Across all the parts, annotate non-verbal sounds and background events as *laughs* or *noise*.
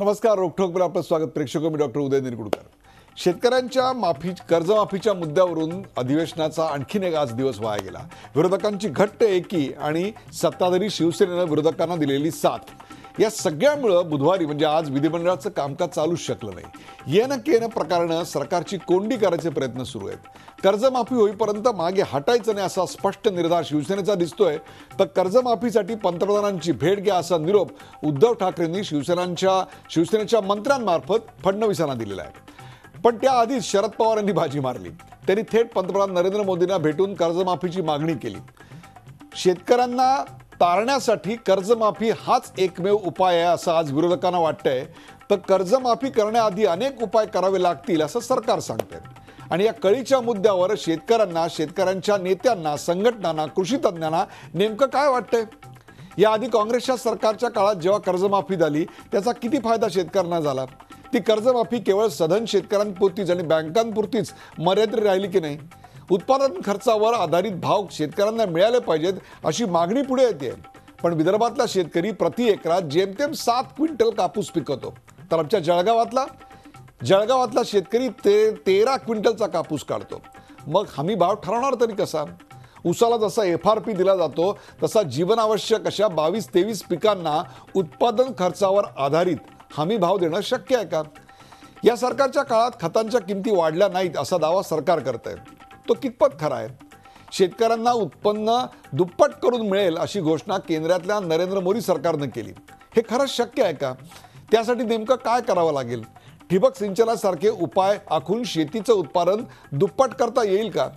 नमस्कार रोखोकवर आपलं स्वागत. प्रेक्षक मी डॉक्टर उदय निरगुडकर. शेतकऱ्यांच्या माफी कर्जमाफीच्या मुद्द्यावरून अधिवेशनाचा आणखीन एक आज दिवस वाया गेला. विरोधकांची घट्ट एकी आणि सत्ताधारी शिवसेनेनं विरोधकांना दिलेली साथ. या सगळ्यामुळं बुधवारी म्हणजे आज विधिमंडळाचं कामकाज चालूच शकलं नाही. येणं केनं प्रकरणं सरकारची कोंडी करायचे प्रयत्न सुरू आहेत. कर्जमाफी होईपर्यंत मागे हटायचं नाही असा स्पष्ट निर्धार शिवसेनेचा दिसतोय. तर कर्जमाफीसाठी पंतप्रधानांची भेट घ्या असा निरोप उद्धव ठाकरेंनी शिवसेनांच्या शिवसेनेच्या मंत्र्यांमार्फत फडणवीसांना दिलेला आहे. पण त्याआधीच शरद पवार यांनी बाजी मारली. त्यांनी थेट पंतप्रधान नरेंद्र मोदींना भेटून कर्जमाफीची मागणी केली. शेतकऱ्यांना तारण्यासाठी कर्जमाफी हाच एकमेव उपाय आहे असं आज विरोधकांना वाटतंय. तर कर्जमाफी करण्याआधी अनेक उपाय करावे लागतील असं सरकार सांगतंय. आणि या कळीच्या मुद्द्यावर शेतकऱ्यांना शेतकऱ्यांच्या नेत्यांना संघटनांना कृषी तज्ज्ञांना नेमकं काय वाटतंय? याआधी काँग्रेसच्या सरकारच्या काळात जेव्हा कर्जमाफी झाली त्याचा किती फायदा शेतकऱ्यांना झाला? ती कर्जमाफी केवळ सधन शेतकऱ्यांपुरतीच आणि बँकांपुरतीच मर्यादित राहिली की नाही? उत्पादन खर्चावर आधारित भाव शेतकऱ्यांना मिळाले पाहिजेत अशी मागणी पुढे येते. पण विदर्भातला शेतकरी प्रति एकरात जेमतेम सात क्विंटल कापूस पिकवतो. तर आमच्या जळगावातला जळगावातला शेतकरी ते तेरा क्विंटलचा कापूस काढतो. मग हमी भाव ठरवणार तरी कसा? उसाला जसा एफ आर पी दिला जातो तसा जीवनावश्यक अशा बावीस तेवीस पिकांना उत्पादन खर्चावर आधारित हमी भाव देणं शक्य आहे का? या सरकारच्या काळात खतांच्या किमती वाढल्या नाहीत असा दावा सरकार करत आहे तो कितपत खरा आहे? शेतकऱ्यांना उत्पन्न दुप्पट करून मिळेल अशी घोषणा केंद्रातल्या नरेंद्र मोदी सरकारनं केली. हे खरंच शक्य आहे का? त्यासाठी नेमकं काय करावं लागेल? ठिबक सिंचनासारखे उपाय आखून शेतीचं उत्पादन दुप्पट करता येईल का?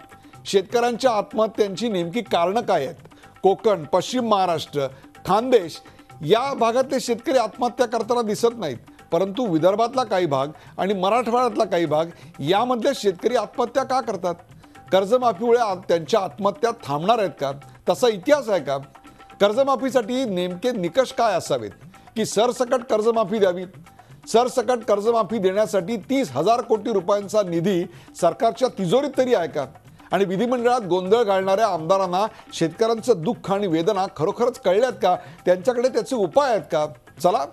शेतकऱ्यांच्या आत्महत्यांची नेमकी कारणं काय आहेत? कोकण पश्चिम महाराष्ट्र खानदेश या भागातले शेतकरी आत्महत्या करताना दिसत नाहीत. परंतु विदर्भातला काही भाग आणि मराठवाड्यातला काही भाग यामधले शेतकरी आत्महत्या का करतात? कर्जमाफीमुळे त्यांच्या आत्महत्या थांबणार आहेत का? तसा इतिहास आहे का? कर्जमाफीसाठी नेमके निकष काय असावेत? की सरसकट कर्जमाफी द्यावी? सरसकट कर्जमाफी देण्यासाठी तीस हजार कोटी रुपयांचा निधी सरकारच्या तिजोरीत तरी आहे का? आणि विधिमंडळात गोंधळ घालणाऱ्या आमदारांना शेतकऱ्यांचं दुःख आणि वेदना खरोखरच कळल्यात का? त्यांच्याकडे त्याचे उपाय आहेत का? चला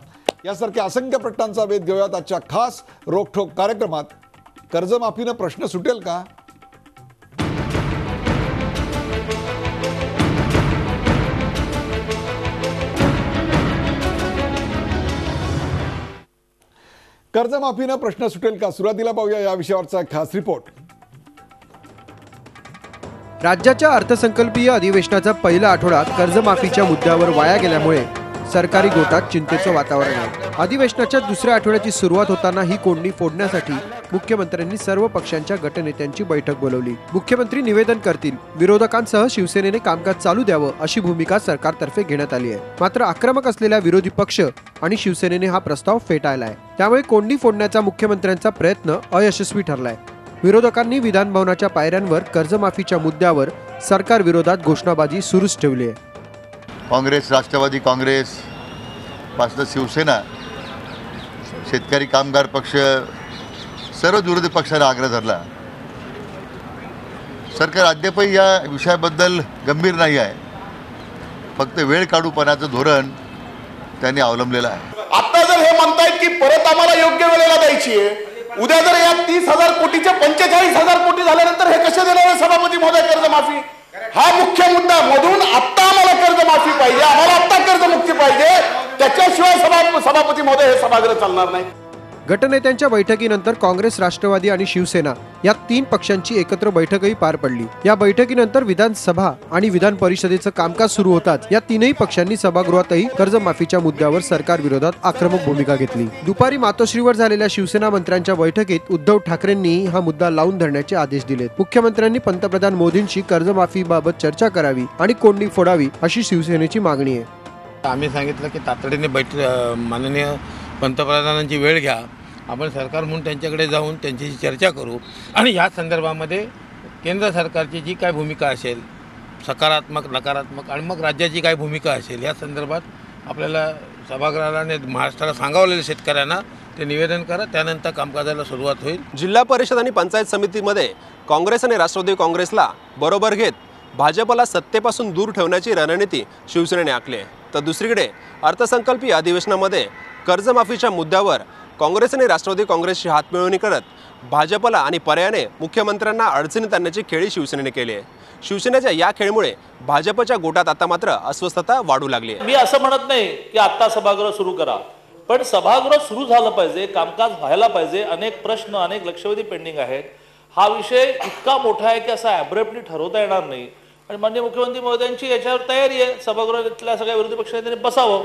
यासारख्या असंख्य प्रश्नांचा वेध घेऊयात आजच्या खास रोखठोक कार्यक्रमात. कर्जमाफीनं प्रश्न सुटेल का? कर्जमाफीनं प्रश्न सुटेल का? सुरुवातीला पाहूया या विषयावरचा खास रिपोर्ट राज्याच्या अर्थसंकल्पीय अधिवेशनाचा पहिला आठवडा कर्जमाफीच्या मुद्द्यावर वाया गेल्यामुळे सरकारी गोटात चिंतेचं वातावरण आहे. अधिवेशनाच्या दुसऱ्या आठवड्याची सुरुवात होताना ही कोंडी फोडण्यासाठी मुख्यमंत्र्यांनी सर्व पक्षांच्या गटनेत्यांची बैठक बोलवली. मुख्यमंत्री निवेदन करतील. विरोधकांसह शिवसेनेने कामकाज चालू द्यावं अशी भूमिका सरकारतर्फे घेण्यात आली आहे. मात्र आक्रमक असलेल्या विरोधी पक्ष आणि शिवसेनेने हा प्रस्ताव फेटाळलाय. त्यामुळे कोंडी फोडण्याचा मुख्यमंत्र्यांचा प्रयत्न अयशस्वी ठरलाय. विरोधकांनी विधानभवनाच्या पायऱ्यांवर कर्जमाफीच्या मुद्द्यावर सरकार विरोधात घोषणाबाजी सुरूच ठेवली आहे. काँग्रेस राष्ट्रवादी काँग्रेस पासनं शिवसेना शेतकरी कामगार पक्ष सर्व विरोधी पक्षाने आग्रह धरला. सरकार अद्यापही या विषयाबद्दल गंभीर नाही आहे. फक्त वेळ काढूपणाचं धोरण त्यांनी अवलंबलेलं आहे. आता जर हे म्हणतायत की परत आम्हाला योग्य वेळेला द्यायची आहे उद्या जर या तीस हजार कोटीच्या पंचेचाळीस हजार कोटी झाल्यानंतर हे कसे देणार आहे सभापती महोदय कर्जमाफी? हा मुख्य मुद्दा मधून आत्ता आम्हाला कर्जमाफी पाहिजे आम्हाला आत्ता कर्जमुक्ती पाहिजे. त्याच्याशिवाय सभा सभापती महोदय हे सभागृह चालणार नाही. गटनेत्यांच्या बैठकीनंतर काँग्रेस राष्ट्रवादी आणि शिवसेना या तीन पक्षांची एकत्र बैठकही पार पडली. या बैठकीनंतर विधानसभा आणि विधान परिषदेचं कामकाज सुरू होताच या तीनही पक्षांनी सभागृहातही कर्जमाफीच्या मुद्द्यावर सरकार विरोधात आक्रमक भूमिका घेतली. दुपारी मातोश्रीवर झालेल्या शिवसेना मंत्र्यांच्या बैठकीत उद्धव ठाकरेंनी हा मुद्दा लावून धरण्याचे आदेश दिलेत. मुख्यमंत्र्यांनी पंतप्रधान मोदींशी कर्जमाफीबाबत चर्चा करावी आणि कोंडी फोडावी अशी शिवसेनेची मागणी आहे. आम्ही सांगितलं की तातडीने बैठ माननीय पंतप्रधानांची वेळ घ्या. आपण सरकार म्हणून त्यांच्याकडे जाऊन त्यांच्याशी चर्चा करू. आणि ह्या संदर्भामध्ये केंद्र सरकारची जी काय भूमिका असेल सकारात्मक नकारात्मक आणि मग राज्याची काय भूमिका असेल या संदर्भात आपल्याला सभागृहाला आणि महाराष्ट्राला सांगावलेलं शेतकऱ्यांना ते निवेदन करा. त्यानंतर कामकाजाला सुरुवात होईल. जिल्हा परिषद आणि पंचायत समितीमध्ये काँग्रेस आणि राष्ट्रवादी काँग्रेसला बरोबर घेत भाजपला सत्तेपासून दूर ठेवण्याची रणनीती शिवसेनेने आखली आहे. तर दुसरीकडे अर्थसंकल्पीय अधिवेशनामध्ये कर्जमाफीच्या मुद्द्यावर काँग्रेसने राष्ट्रवादी काँग्रेसची हातमिळवणी करत भाजपला आणि पर्यायाने मुख्यमंत्र्यांना अडचणीत आणण्याची खेळी शिवसेनेने केली आहे. शिवसेनेच्या या खेळमुळे भाजपच्या गोटात आता मात्र अस्वस्थता वाढू लागली आहे. मी असं म्हणत नाही की आत्ता सभागृह सुरू करा पण सभागृह सुरू झालं पाहिजे कामकाज व्हायला पाहिजे अनेक प्रश्न अनेक लक्षवेधी पेंडिंग आहेत. हा विषय इतका मोठा आहे की असा ॲब्रेप्टली ठरवता येणार नाही. आणि माननीय मुख्यमंत्री महोदयांची याच्यावर तयारी आहे सभागृहातल्या सगळ्या विरोधी पक्षांनी बसावं.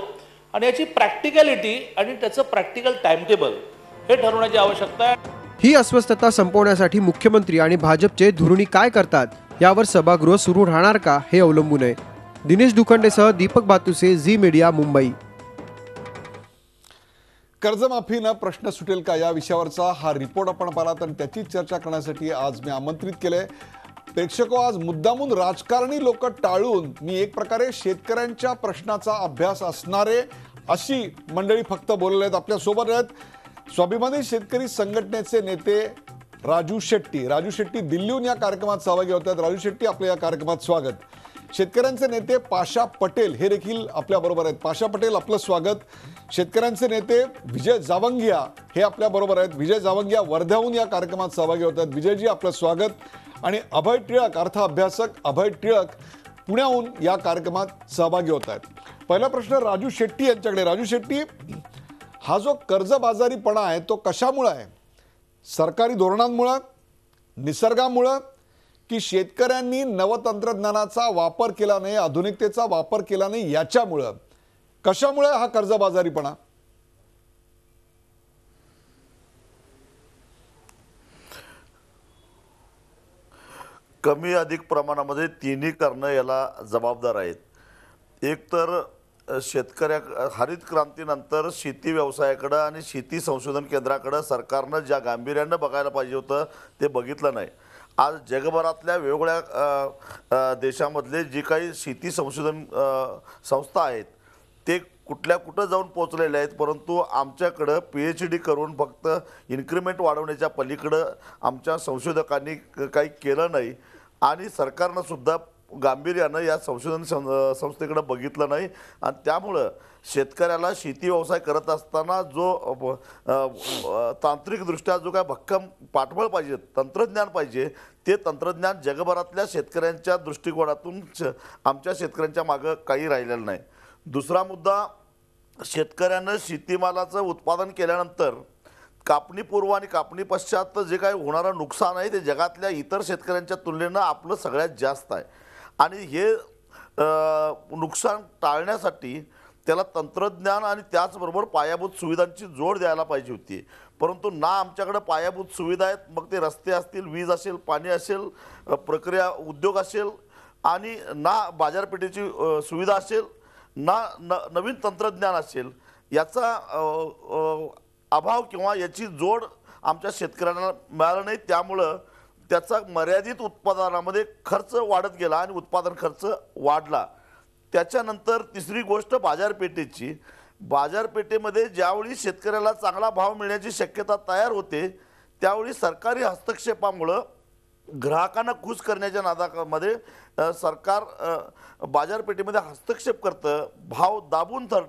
आणि याची प्रॅक्टिकॅलिटी आणि त्याचं प्रॅक्टिकल टाइमटेबल हे ठरवण्याची आवश्यकता आहे. ही अस्वस्थता संपवण्यासाठी मुख्यमंत्री आणि भाजपचे धुरुणी काय करतात यावर सभागृह सुरू राहणार का हे अवलंबून आहे. दिनेश दुखंडेसह दीपक बातुसे झी मीडिया मुंबई. कर्जमाफीनं प्रश्न सुटेल का या विषयावरचा हा रिपोर्ट आपण पाहिला तर त्याची चर्चा करण्यासाठी आज मी आमंत्रित केले प्रेक्षको आज मुद्दामून राजकारणी लोक टाळून मी एक प्रकारे शेतकऱ्यांच्या प्रश्नाचा अभ्यास असणारे अशी मंडळी फक्त बोलले आहेत आपल्यासोबत आहेत. स्वाभिमानी शेतकरी संघटनेचे नेते राजू शेट्टी. राजू शेट्टी दिल्लीहून या कार्यक्रमात सहभागी होत आहेत. राजू शेट्टी आपल्या या कार्यक्रमात स्वागत. शेतकऱ्यांचे नेते पाशा पटेल हे देखील आपल्याबरोबर आहेत. पाशा पटेल आपलं स्वागत. शेतकऱ्यांचे नेते विजय जावंगिया हे आपल्याबरोबर आहेत. विजय जावंगिया वर्ध्याहून या कार्यक्रमात सहभागी होत आहेत. विजयजी आपलं स्वागत. आणि अभय टिळक अर्थ अभ्यासक अभय टिळक पुण्याहून या कार्यक्रमात सहभागी होत आहेत. पहिला प्रश्न राजू शेट्टी यांच्याकडे. राजू शेट्टी हा जो कर्जबाजारीपणा आहे तो कशामुळं आहे? सरकारी धोरणांमुळं निसर्गामुळं की शेतकऱ्यांनी नवतंत्रज्ञानाचा वापर केला नाही आधुनिकतेचा वापर केला नाही याच्यामुळं? कशामुळे हा कर्जबाजारीपणा? कमी अधिक प्रमाणामध्ये तिन्ही करणं याला जबाबदार आहेत. एक तर शेतकऱ्या हरित क्रांतीनंतर शेती व्यवसायाकडं आणि शेती संशोधन केंद्राकडं सरकारनं ज्या गांभीर्यानं बघायला पाहिजे होतं ते बघितलं नाही. आज जगभरातल्या वेगवेगळ्या देशामधले जी काही शेती संशोधन संस्था आहेत ते कुठल्या कुठं जाऊन पोचलेले आहेत परंतु आमच्याकडं पी एच डी करून फक्त इन्क्रिमेंट वाढवण्याच्या पलीकडं आमच्या संशोधकांनी काही केलं नाही. आणि सरकारनं सुद्धा गांभीर्यानं या संशोधन सं- संस्थेकडे बघितलं नाही. आणि त्यामुळं शेतकऱ्याला शेती व्यवसाय करत असताना जो तांत्रिकदृष्ट्या जो काय भक्कम पाठबळ पाहिजे तंत्रज्ञान पाहिजे ते तंत्रज्ञान जगभरातल्या शेतकऱ्यांच्या दृष्टिकोनातून आमच्या शेतकऱ्यांच्या मागं काही राहिलेलं नाही. दुसरा मुद्दा शेतकऱ्यानं शेतीमालाचं उत्पादन केल्यानंतर कापणीपूर्व आणि कापणी पश्चात जे काही होणारं नुकसान आहे ते जगातल्या इतर शेतकऱ्यांच्या तुलनेनं आपलं सगळ्यात जास्त आहे. आणि हे नुकसान टाळण्यासाठी त्याला तंत्रज्ञान आणि त्याचबरोबर पायाभूत सुविधांची जोड द्यायला पाहिजे होती. परंतु ना आमच्याकडे पायाभूत सुविधा आहेत मग ते रस्ते असतील वीज असेल पाणी असेल प्रक्रिया उद्योग असेल आणि ना बाजारपेठेची सुविधा असेल ना न नवीन तंत्रज्ञान असेल याचा अभाव किंवा याची जोड आमच्या शेतकऱ्यांना मिळालं नाही. त्यामुळं त्याचा मर्यादित उत्पादनामध्ये खर्च वाढत गेला आणि उत्पादन खर्च वाढला. त्याच्यानंतर तिसरी गोष्ट बाजारपेठेची. बाजारपेठेमध्ये ज्यावेळी शेतकऱ्याला चांगला भाव मिळण्याची शक्यता तयार होते त्यावेळी सरकारी हस्तक्षेपामुळं ग्राहकांना खुश करण्याच्या नादामध्ये सरकार बाजारपेठेमध्ये हस्तक्षेप करतं भाव दाबून थर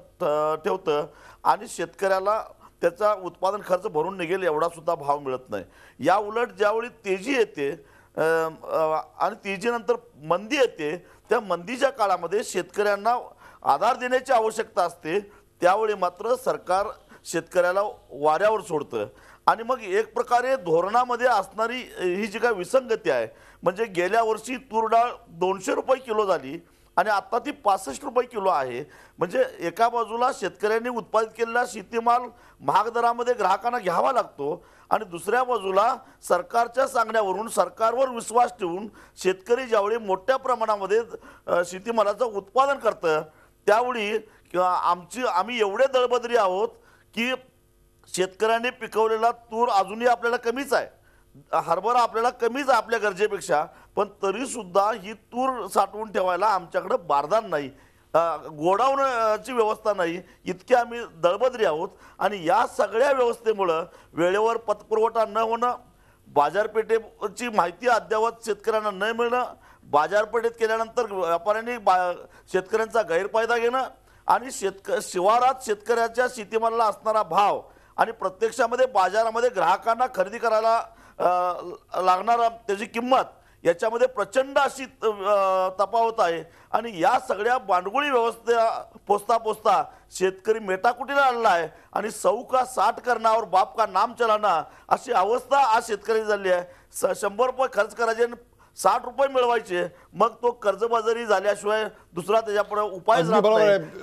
ठेवतं आणि शेतकऱ्याला त्याचा उत्पादन खर्च भरून निघेल एवढासुद्धा भाव मिळत नाही. या उलट ज्यावेळी तेजी येते आणि तेजीनंतर मंदी येते त्या मंदीच्या काळामध्ये शेतकऱ्यांना आधार देण्याची आवश्यकता असते त्यावेळी मात्र सरकार शेतकऱ्याला वाऱ्यावर सोडतं. आणि मग एक प्रकारे धोरणामध्ये असणारी ही जी काय विसंगती आहे म्हणजे गेल्या वर्षी तूर डाळ दोनशे रुपये किलो झाली आणि आता ती पासष्ट रुपये किलो आहे. म्हणजे एका बाजूला शेतकऱ्यांनी उत्पादित केलेला शेतीमाल महाग दरामध्ये ग्राहकांना घ्यावा लागतो आणि दुसऱ्या बाजूला सरकारच्या सांगण्यावरून सरकारवर विश्वास ठेवून शेतकरी ज्यावेळी मोठ्या प्रमाणामध्ये शेतीमालाचं उत्पादन करतं त्यावेळी किंवा आमची आम्ही एवढे दळबदरी आहोत की शेतकऱ्याने पिकवलेला तूर अजूनही आपल्याला कमीच आहे. हरभरा आपल्याला कमीच आहे आपल्या गरजेपेक्षा पण तरीसुद्धा ही तूर साठवून ठेवायला आमच्याकडं बारदान नाही. गोडाऊनची व्यवस्था नाही. इतकी आम्ही दळबदरी आहोत. आणि या सगळ्या व्यवस्थेमुळं वेळेवर पतपुरवठा न होणं बाजारपेठेची माहिती अद्ययावत शेतकऱ्यांना न मिळणं बाजारपेठेत केल्यानंतर व्यापाऱ्यांनी बा शेतकऱ्यांचा गैरफायदा घेणं आणि शेतक शिवारात शेतकऱ्याच्या शेतीमालाला असणारा भाव आणि प्रत्यक्षामध्ये बाजारामध्ये ग्राहकांना खरेदी करायला लागणारा त्याची किंमत याच्यामध्ये प्रचंड अशी तफावत आहे. आणि या सगळ्या भांडगुळी व्यवस्था पोचता पोचता शेतकरी मेटाकुटीला आणला आहे. आणि सौ का साठ करण्यावर बाप का नाम चलाना अशी अवस्था आज शेतकरी झाली आहे. स शंभर रुपये खर्च करायचे आणि साठ रुपये मिळवायचे. मग तो कर्जबाजारी झाल्याशिवाय दुसरा त्याच्यापुढे उपाय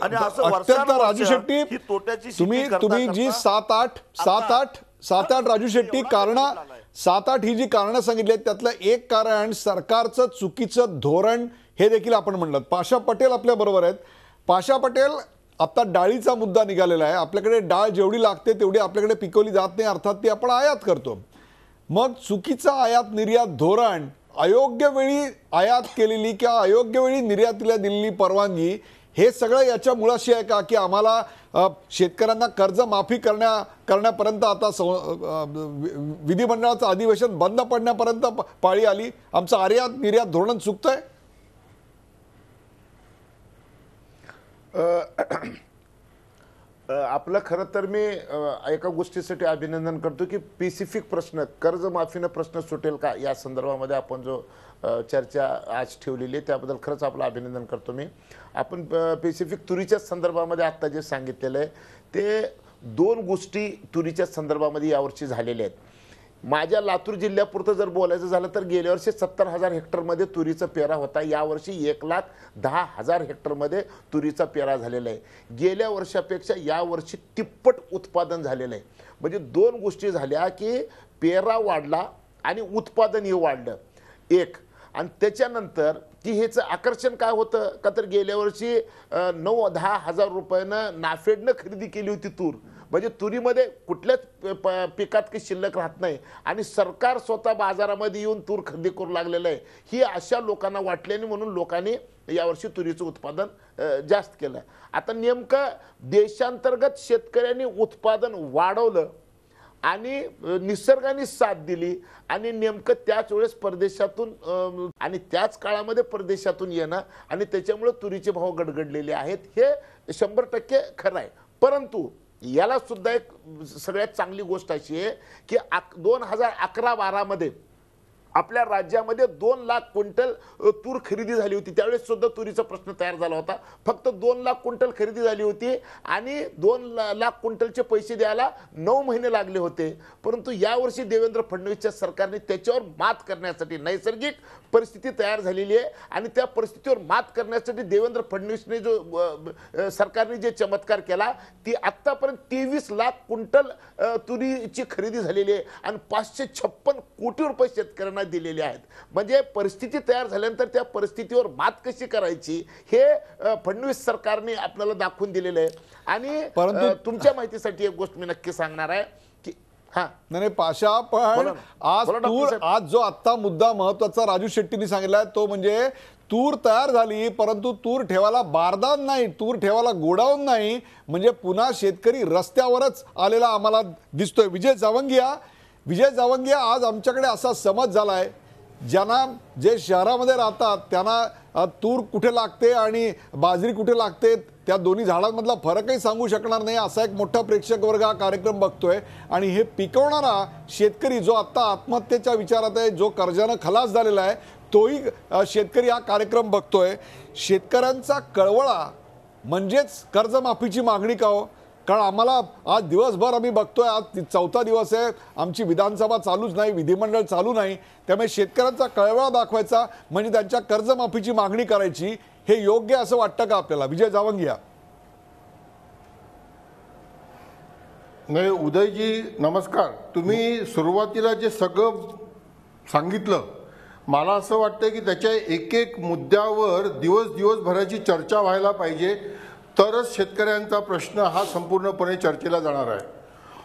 आणि असं राजू शेट्टी ही तोट्याची तुम्ही तुम्ही जी सात आठ सात आठ सात आठ राजू शेट्टी कारण. सात आठ ही जी कारणं सांगितली आहेत त्यातलं एक कारण सरकारचं चुकीचं धोरण हे देखील आपण म्हणलं. पाशा पटेल आपल्या बरोबर आहेत. पाशा पटेल आता डाळीचा मुद्दा निघालेला आहे. आपल्याकडे डाळ जेवढी लागते तेवढी आपल्याकडे पिकवली जात नाही अर्थात ती आपण आयात करतो. मग चुकीचं आयात निर्यात धोरण अयोग्य वेळी आयात केलेली किंवा अयोग्य वेळी निर्यातीला दिलेली परवानगी हे सगळं याच्या मुळाशी आहे का? की आम्हाला शेतकऱ्यांना कर्ज माफी करण्या करण्यापर्यंत आता सं- वि- विधिमंडळाचं अधिवेशन बंद पडण्यापर्यंत पाळी आली. आमचं आयात निर्यात धोरण चुकतंय? आपलं खरं तर मी एका गोष्टीसाठी अभिनंदन करतो की स्पेसिफिक प्रश्न कर्जमाफीनं प्रश्न सुटेल का? या संदर्भामध्ये आपण जो चर्चा आज ठेवलेली आहे त्याबद्दल खरंच आपलं अभिनंदन करतो मी. आपण स्पेसिफिक तुरीच्या संदर्भामध्ये आत्ता जे सांगितलेलं आहे ते दोन गोष्टी तुरीच्या संदर्भामध्ये यावर्षी झालेल्या आहेत. माझ्या लातूर जिल्ह्यापुरतं जर बोलायचं झालं तर गेल्या वर्षी सत्तर हजार हेक्टरमध्ये तुरीचा पेरा होता. यावर्षी एक लाख दहा हजार हेक्टरमध्ये तुरीचा पेरा झालेला आहे. गेल्या वर्षापेक्षा यावर्षी तिप्पट उत्पादन झालेलं आहे. म्हणजे दोन गोष्टी झाल्या की पेरा वाढला आणि उत्पादनही वाढलं. एक आणि त्याच्यानंतर की ह्याचं आकर्षण काय होतं? का तर गेल्या वर्षी नऊ दहा हजार रुपयानं नाफेडनं खरेदी केली होती तूर. म्हणजे तुरीमध्ये कुठल्याच प- प- पिकात काही शिल्लक राहत नाही. आणि सरकार स्वतः बाजारामध्ये येऊन तूर खरेदी करू लागलेलं आहे. ही अशा लोकांना वाटल्याने म्हणून लोकांनी यावर्षी तुरीचं उत्पादन जास्त केलं. आता नेमकं देशांतर्गत शेतकऱ्यांनी उत्पादन वाढवलं आणि निसर्गाने साथ दिली आणि नेमकं त्याच वेळेस परदेशातून आणि त्याच काळामध्ये परदेशातून येणं आणि त्याच्यामुळं तुरीचे भाव गडगडलेले आहेत हे शंभर टक्के खरं आहे. परंतु याला सुद्धा एक सगळ्यात चांगली गोष्ट अशी आहे की अक दोन हजार अकरा बारामध्ये आपल्या राज्यामध्ये दोन लाख क्विंटल तूर खरेदी झाली होती. त्यावेळेस सुद्धा तुरीचा प्रश्न तयार झाला होता. फक्त दोन लाख क्विंटल खरेदी झाली होती आणि दोन लाख क्विंटलचे पैसे द्यायला नऊ महिने लागले होते. परंतु यावर्षी देवेंद्र फडणवीसच्या सरकारने त्याच्यावर मात करण्यासाठी नैसर्गिक परिस्थिती तयार झालेली आहे आणि त्या परिस्थितीवर मात करण्यासाठी देवेंद्र फडणवीसने जो सरकारने जे चमत्कार केला ती आत्तापर्यंत तेवीस लाख क्विंटल तुरीची खरेदी झालेली आहे आणि पाचशे छप्पन कोटी रुपये शेतकऱ्यांना दिलेले आहेत. म्हणजे परिस्थिती तयार झाल्यानंतर त्या परिस्थितीवर मात कशी करायची हे फडणवीस सरकारने आपल्याला दाखवून दिलेलं आहे. आणि परंतु- तुमच्या माहितीसाठी एक गोष्ट मी नक्की सांगणार आहे की हा. नाही पाशा पण. आज तूर. आज जो आत्ता मुद्दा महत्त्वाचा राजू शेट्टींनी सांगितलाय तो म्हणजे तूर तयार झाली परंतु तूर ठेवायला बारदान नाही तूर ठेवायला गोडाऊन नाही. म्हणजे पुन्हा शेतकरी रस्त्यावरच आलेला आम्हाला दिसतोय. विजय जावंगिया विजय जावंगिया आज आमच्याकडे असा समज झाला आहे ज्यांना जे शहरामध्ये राहतात त्यांना तूर कुठे लागते आणि बाजरी कुठे लागते त्या दोन्ही झाडांमधला फरकही सांगू शकणार नाही असा एक मोठा प्रेक्षक वर्ग हा कार्यक्रम बघतोय. आणि हे पिकवणारा शेतकरी जो आत्ता आत्महत्येच्या विचारात आहे जो कर्जानं खलास झालेला आहे तोही शेतकरी हा कार्यक्रम बघतोय. शेतकऱ्यांचा कळवळा म्हणजेच कर्जमाफीची मागणी का हो? कारण आम्हाला आज दिवसभर आम्ही बघतोय आज चौथा दिवस आहे. आमची विधानसभा चालूच नाही विधिमंडळ चालू नाही. त्यामुळे शेतकऱ्यांचा कळवळा दाखवायचा म्हणजे त्यांच्या कर्जमाफीची मागणी करायची हे योग्य असं वाटतं का आपल्याला? विजय जावंगिया. नाही उदयजी नमस्कार. तुम्ही सुरुवातीला जे सगळं सांगितलं मला असं वाटतं की त्याच्या एक एक मुद्द्यावर दिवस दिवसभराची चर्चा व्हायला पाहिजे. तरच शेतकऱ्यांचा प्रश्न हा संपूर्णपणे चर्चेला जाणार आहे.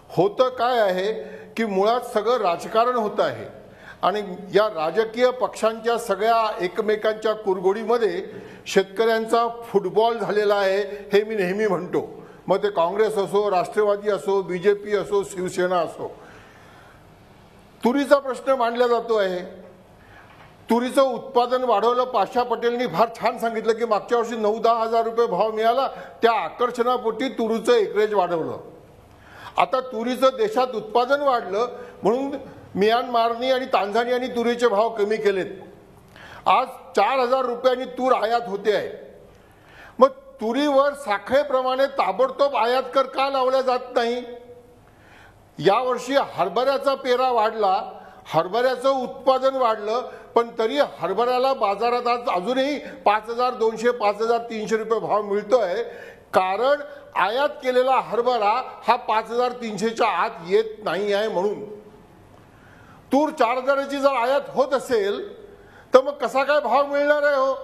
होतं काय आहे की मुळात सगळं राजकारण होतं आहे आणि या राजकीय पक्षांच्या सगळ्या एकमेकांच्या कुरघोडीमध्ये शेतकऱ्यांचा फुटबॉल झालेला आहे हे मी नेहमी म्हणतो. मग ते काँग्रेस असो राष्ट्रवादी असो बी जे पी असो शिवसेना असो. तुरीचा प्रश्न मांडला जातो आहे. तुरीचं उत्पादन वाढवलं. पाशा पटेलनी फार छान सांगितलं की मागच्या वर्षी नऊ दहा हजार रुपये भाव मिळाला. त्या आकर्षणापोटी तुरीचं एकरेज वाढवलं. आता तुरीचं देशात उत्पादन वाढलं म्हणून म्यानमारनी आणि तांझानियानी तुरीचे भाव कमी केलेत. आज चार हजार रुपयांनी तूर आयात होते आहे. मग तुरीवर साखळेप्रमाणे ताबडतोब आयात कर का लावला जात नाही? यावर्षी हरभऱ्याचा पेरा वाढला. हरभऱ्याचं उत्पादन वाढलं. पण तरी हरभऱ्याला बाजारात आज अजूनही पाच हजार दोनशे पाच हजार तीनशे रुपये भाव मिळतोय. कारण आयात केलेला हरभरा हा पाच हजार तीनशेच्या आत येत नाही आहे म्हणून. तूर चार हजाराची जर आयात होत असेल तर मग कसा काय भाव मिळणार आहे हो?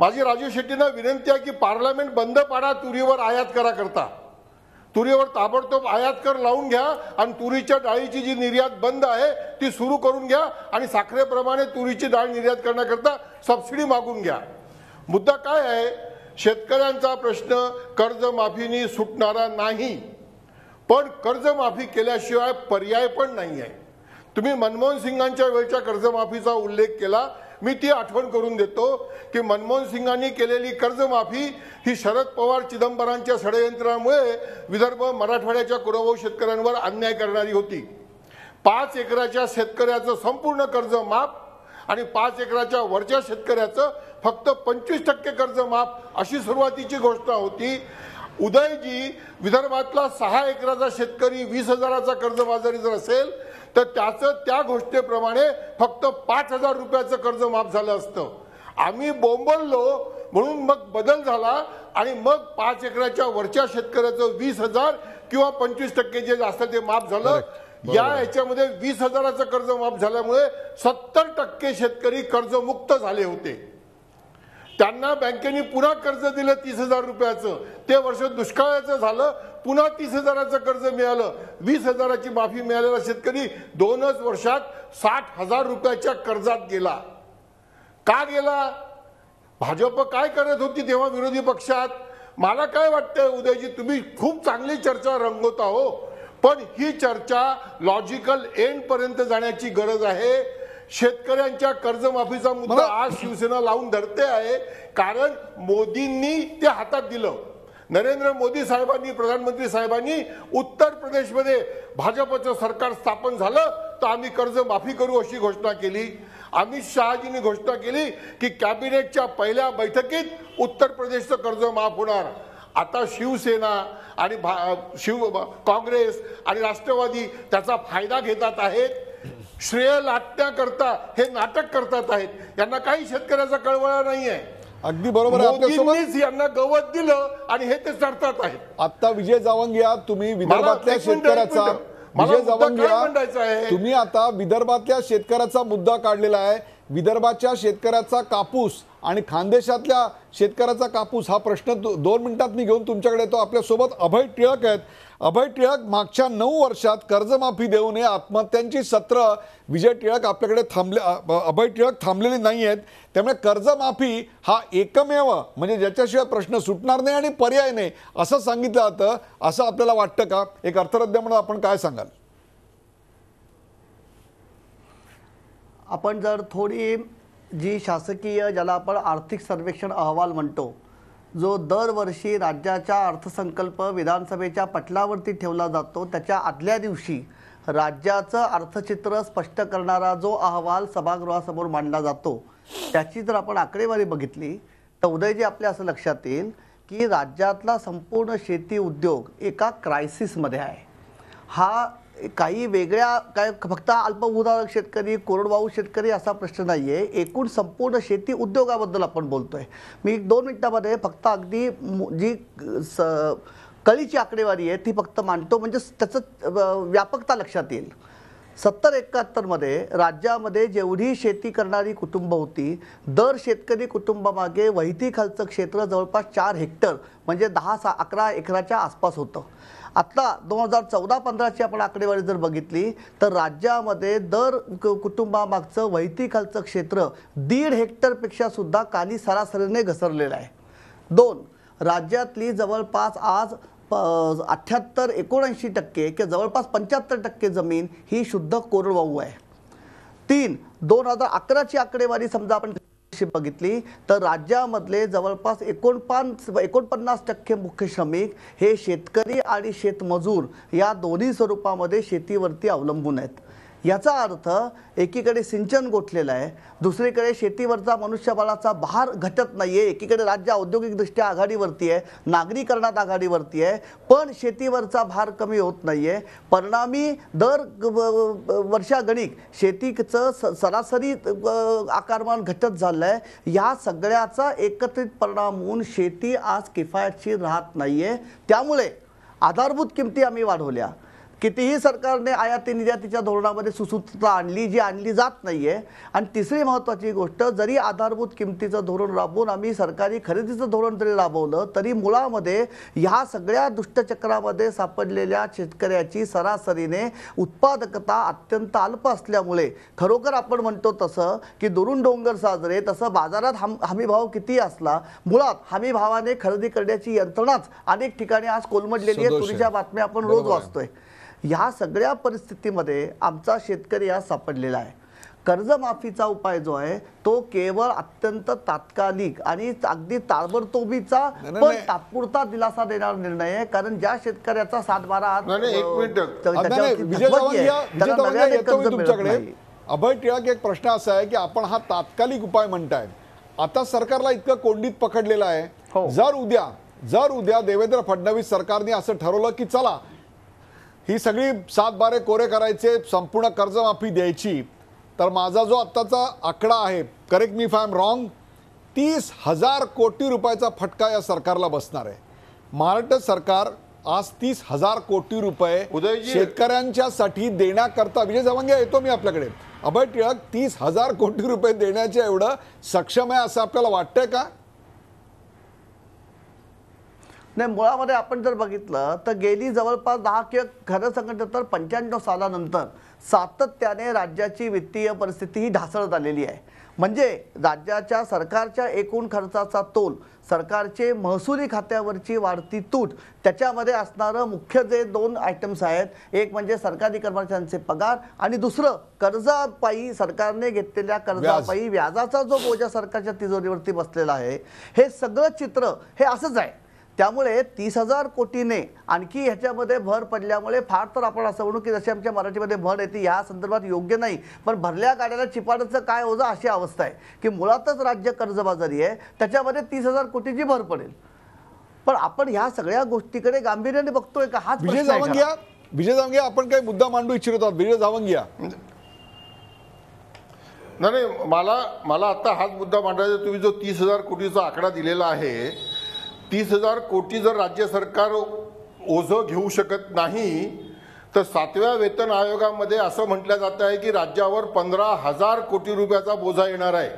माझी राजू शेट्टींना विनंती आहे की पार्लमेंट बंद पाडा तुरीवर आयात करा करता. तुरीवर ताबडतोब आयात कर लावून घ्या आणि तुरीच्या डाळीची जी निर्यात बंद आहे ती सुरू करून घ्या आणि साखरेप्रमाणे तुरीची डाळ निर्यात करण्याकरता सबसिडी मागून घ्या. मुद्दा काय आहे? शेतकऱ्यांचा प्रश्न कर्जमाफीनी सुटणारा नाही. पण कर्जमाफी केल्याशिवाय पर्याय पण नाही आहे तुम्ही मनमोहन सिंगांच्या वेळच्या कर्जमाफीचा उल्लेख केला मी ती आठवण करून देतो की मनमोहन सिंगांनी केलेली कर्जमाफी ही शरद पवार चिदंबरांच्या षडयंत्रामुळे विदर्भ मराठवाड्याच्या कुरभाऊ शेतकऱ्यांवर अन्याय करणारी होती. पाच एकराच्या शेतकऱ्याचं संपूर्ण कर्ज माफ आणि पाच एकराच्या वरच्या शेतकऱ्याचं फक्त पंचवीस टक्के कर्ज माफ अशी सुरुवातीची घोषणा होती. उदयजी विदर्भातला सहा एकराचा शेतकरी वीस हजाराचा कर्जबाजारी जर असेल तर त्याचं त्या घोषणेप्रमाणे फक्त पाच हजार रुपयाचं कर्ज माफ झालं असतं. आम्ही बोंबललो म्हणून मग बदल झाला आणि मग पाच एकराच्या वरच्या शेतकऱ्याचं वीस हजार किंवा पंचवीस टक्के जे असतं ते माफ झालं या याच्यामध्ये वीस हजाराचं कर्ज माफ झाल्यामुळे सत्तर टक्के शेतकरी कर्जमुक्त झाले होते. त्यांना बँकेने पुन्हा कर्ज दिलं तीस हजार रुपयाचं. ते वर्ष दुष्काळाचं झालं पुन्हा तीस हजाराचं कर्ज मिळालं. वीस हजाराची माफी मिळालेला शेतकरी दोनच वर्षात साठ हजार रुपयाच्या कर्जात गेला. का गेला? भाजप काय करत होती तेव्हा विरोधी पक्षात? मला काय वाटतं उदयजी तुम्ही खूप चांगली चर्चा रंगवता हो पण ही चर्चा लॉजिकल एंड पर्यंत जाण्याची गरज आहे. शेतकऱ्यांच्या कर्जमाफीचा मुद्दा आज शिवसेना लावून धरते आहे. कारण मोदींनी ते हातात दिलं. नरेंद्र मोदी साहेबांनी प्रधानमंत्री साहेबांनी उत्तर प्रदेशमध्ये भाजपचं सरकार स्थापन झालं तर आम्ही कर्ज माफी करू अशी घोषणा केली. अमित शहाजींनी घोषणा केली की कॅबिनेटच्या पहिल्या बैठकीत उत्तर प्रदेशचं कर्ज माफ होणार. आता शिवसेना आणि भा- शिव काँग्रेस आणि राष्ट्रवादी त्याचा फायदा घेतात आहेत. श्रेय लाटण्याकरता हे नाटक करतात आहेत. यांना काही शेतकऱ्याचा कळवळा नाही आहे अगदी बरोबर मोदींनीच यांना गवत दिलं आणि हे ते चढतात आहेत आता विजय जावंगिया तुम्ही विदर्भातल्या शेतकऱ्याचा विजय जावंगिया आहे? तुम्ही आता विदर्भातल्या शेतकऱ्याचा मुद्दा काढलेला आहे. विदर्भाच्या शेतकऱ्याचा कापूस आणि खानदेशातल्या शेतकऱ्याचा कापूस हा प्रश्न दो- दोन मिनिटात मी घेऊन तुमच्याकडे येतो. आपल्यासोबत अभय टिळक आहेत. अभय टिळक मागच्या नऊ वर्षात कर्जमाफी देऊ नये आत्महत्यांची सत्र विजय टिळक आपल्याकडे थांबले अभय टिळक थांबलेली नाही आहेत त्यामुळे कर्जमाफी हा एकमेव म्हणजे ज्याच्याशिवाय प्रश्न सुटणार नाही आणि पर्याय नाही असं सांगितलं जातं असं आपल्याला वाटतं का? एक अर्थतज्ञ म्हणून आपण काय सांगाल? आपण जर थोडी जी शासकीय ज्याला आपण आर्थिक सर्वेक्षण अहवाल म्हणतो जो दरवर्षी राज्याच्या अर्थसंकल्प विधानसभेच्या पटलावरती ठेवला जातो त्याच्या आदल्या दिवशी राज्याचं अर्थचित्र स्पष्ट करणारा जो अहवाल सभागृहासमोर मांडला जातो त्याची जर आपण आकडेवारी बघितली तर उदयजी आपल्या असं लक्षात येईल की राज्यातला संपूर्ण शेती उद्योग एका क्रायसिसमध्ये आहे. हा काही वेगळ्या काय फक्त अल्पभूधारक शेतकरी कोरडवाहू शेतकरी असा प्रश्न नाही आहे एकूण संपूर्ण शेती उद्योगाबद्दल आपण बोलतो आहे मी दोन मिनटामध्ये फक्त अगदी जी स कळीची आकडेवारी आहे ती फक्त मांडतो. म्हणजे त्याचं व्यापकता लक्षात येईल. सत्तर एकाहत्तरमध्ये राज्यामध्ये जेवढी शेती करणारी कुटुंब होती दर शेतकरी कुटुंबामागे वैती खालचं क्षेत्र जवळपास चार हेक्टर म्हणजे दहा सा अकरा एकराच्या आसपास होतं. आत्ता दोन हजार चौदा पंधराची आपण आकडेवारी जर बघितली तर राज्यामध्ये दर कु- कुटुंबामागचं वैतिकालचं क्षेत्र दीड हेक्टरपेक्षा सुद्धा काली सरासरीने घसरलेलं आहे. दोन राज्यातली जवळपास आज अठ्ठ्याहत्तर एकोणऐंशी टक्के किंवा जवळपास पंच्याहत्तर टक्के जमीन ही शुद्ध कोरडवाहू आहे. तीन दोन हजार अकराची आकडेवारी समजा आपण बघितली. तर राज्यामधले जवळपास एकोणपाच एकोणपन्नास टक्के मुख्य श्रमिक हे शेतकरी आणि शेतमजूर या दोन्ही स्वरूपामध्ये शेतीवरती अवलंबून आहेत. याचा अर्थ एकीकडे सिंचन गोठलेलं आहे दुसरीकडे शेतीवरचा मनुष्यबळाचा भार घटत नाही आहे एकीकडे राज्य औद्योगिकदृष्ट्या आघाडीवरती आहे नागरीकरणात आघाडीवरती आहे पण शेतीवरचा भार कमी होत नाही आहे परिणामी दर व- वर्षागणिक शेतीचं स सरासरी आकारमान घटत झालं आहे या सगळ्याचा एकत्रित परिणाम होऊन शेती आज किफायतशीर राहत नाही आहे त्यामुळे आधारभूत किमती आम्ही वाढवल्या. कितीही सरकारने आयाती निर्यातीच्या धोरणामध्ये सुसूत्रता आणली जी आणली जात नाहीये आणि तिसरी महत्त्वाची गोष्ट जरी आधारभूत किमतीचं धोरण राबवून आम्ही सरकारी खरेदीचं धोरण जरी राबवलं तरी मुळामध्ये ह्या सगळ्या दुष्टचक्रामध्ये सापडलेल्या शेतकऱ्याची सरासरीने उत्पादकता अत्यंत अल्प असल्यामुळे खरोखर आपण म्हणतो तसं की दुरून डोंगर साजरे तसं बाजारात हम हमी भाव किती असला मुळात हमी भावाने खरेदी करण्याची यंत्रणाच अनेक ठिकाणी आज कोलमडलेली आहे आहे. तुरीच्या बातम्या आपण रोज आहे. वाचतोय ह्या सगळ्या परिस्थितीमध्ये आमचा शेतकरी आज सापडलेला आहे. कर्जमाफीचा उपाय जो आहे तो केवळ अत्यंत तात्कालिक आणि अगदी ताबडतोबीचा नाही, पण. तात्पुरता दिलासा देणारा निर्णय आहे. कारण ज्या शेतकऱ्याचा सातबारा. अभय टिळक एक प्रश्न असा आहे की आपण हा तात्कालिक उपाय म्हणताय. आता सरकारला इतकं कोंडीत पकडलेलं आहे. हो. जर उद्या जर उद्या देवेंद्र फडणवीस सरकारने असं ठरवलं की चला ही सगळी सात बारे कोरे करायचे संपूर्ण कर्जमाफी द्यायची. तर माझा जो आत्ताचा आकडा आहे correct me if I am wrong तीस हजार कोटी रुपयाचा फटका या सरकारला बसणार आहे. महाराष्ट्र सरकार आज तीस हजार कोटी रुपये उदयजी- शेतकऱ्यांच्यासाठी देण्याकरता विजय जवंगे येतो मी आपल्याकडे. अभय टिळक तीस हजार कोटी रुपये देण्याच्या एवढं सक्षम आहे असं आपल्याला वाटतंय का? नाही मुळामध्ये आपण जर बघितलं तर गेली जवळपास दहा किंवा खरं सांगितलं तर पंच्याण्णव सालानंतर सातत्याने राज्याची वित्तीय परिस्थिती ही ढासळत आलेली आहे. म्हणजे राज्याच्या सरकारच्या एकूण खर्चाचा तोल सरकारचे महसुली खात्यावरची वाढती तूट त्याच्यामध्ये असणारं मुख्य जे दोन आयटम्स आहेत एक म्हणजे सरकारी कर्मचाऱ्यांचे पगार आणि दुसरं कर्जापायी सरकारने घेतलेल्या कर्जापायी व्याजाचा जो बोजा सरकारच्या तिजोरीवरती बसलेला आहे हे सगळं चित्र हे असंच आहे. त्यामुळे तीस हजार कोटीने आणखी ह्याच्यामध्ये भर पडल्यामुळे फार तर आपण असं म्हणू की जशी आमच्या मराठीमध्ये भर येते या संदर्भात योग्य नाही. पण भरल्या गाड्याला चिपाडाचं काय ओझं अशी अवस्था आहे की मुळातच राज्य कर्जबाजारी आहे त्याच्यामध्ये तीस हजार कोटीची भर पडेल. पण आपण ह्या सगळ्या गोष्टीकडे गांभीर्याने बघतोय का? हाच विजय प्रश्न आहे का? जावंगिया विजय जावंगिया आपण काही मुद्दा मांडू इच्छित होतात विजय जावंगिया. नाही नाही मला मला आता हाच मुद्दा मांडायचा तुम्ही जो तीस हजार कोटीचा आकडा दिलेला आहे तीस हजार कोटी जर राज्य सरकार ओझं घेऊ शकत नाही तर सातव्या वेतन आयोगामध्ये असं म्हटलं जात आहे की राज्यावर पंधरा हजार कोटी रुपयाचा बोजा येणार आहे.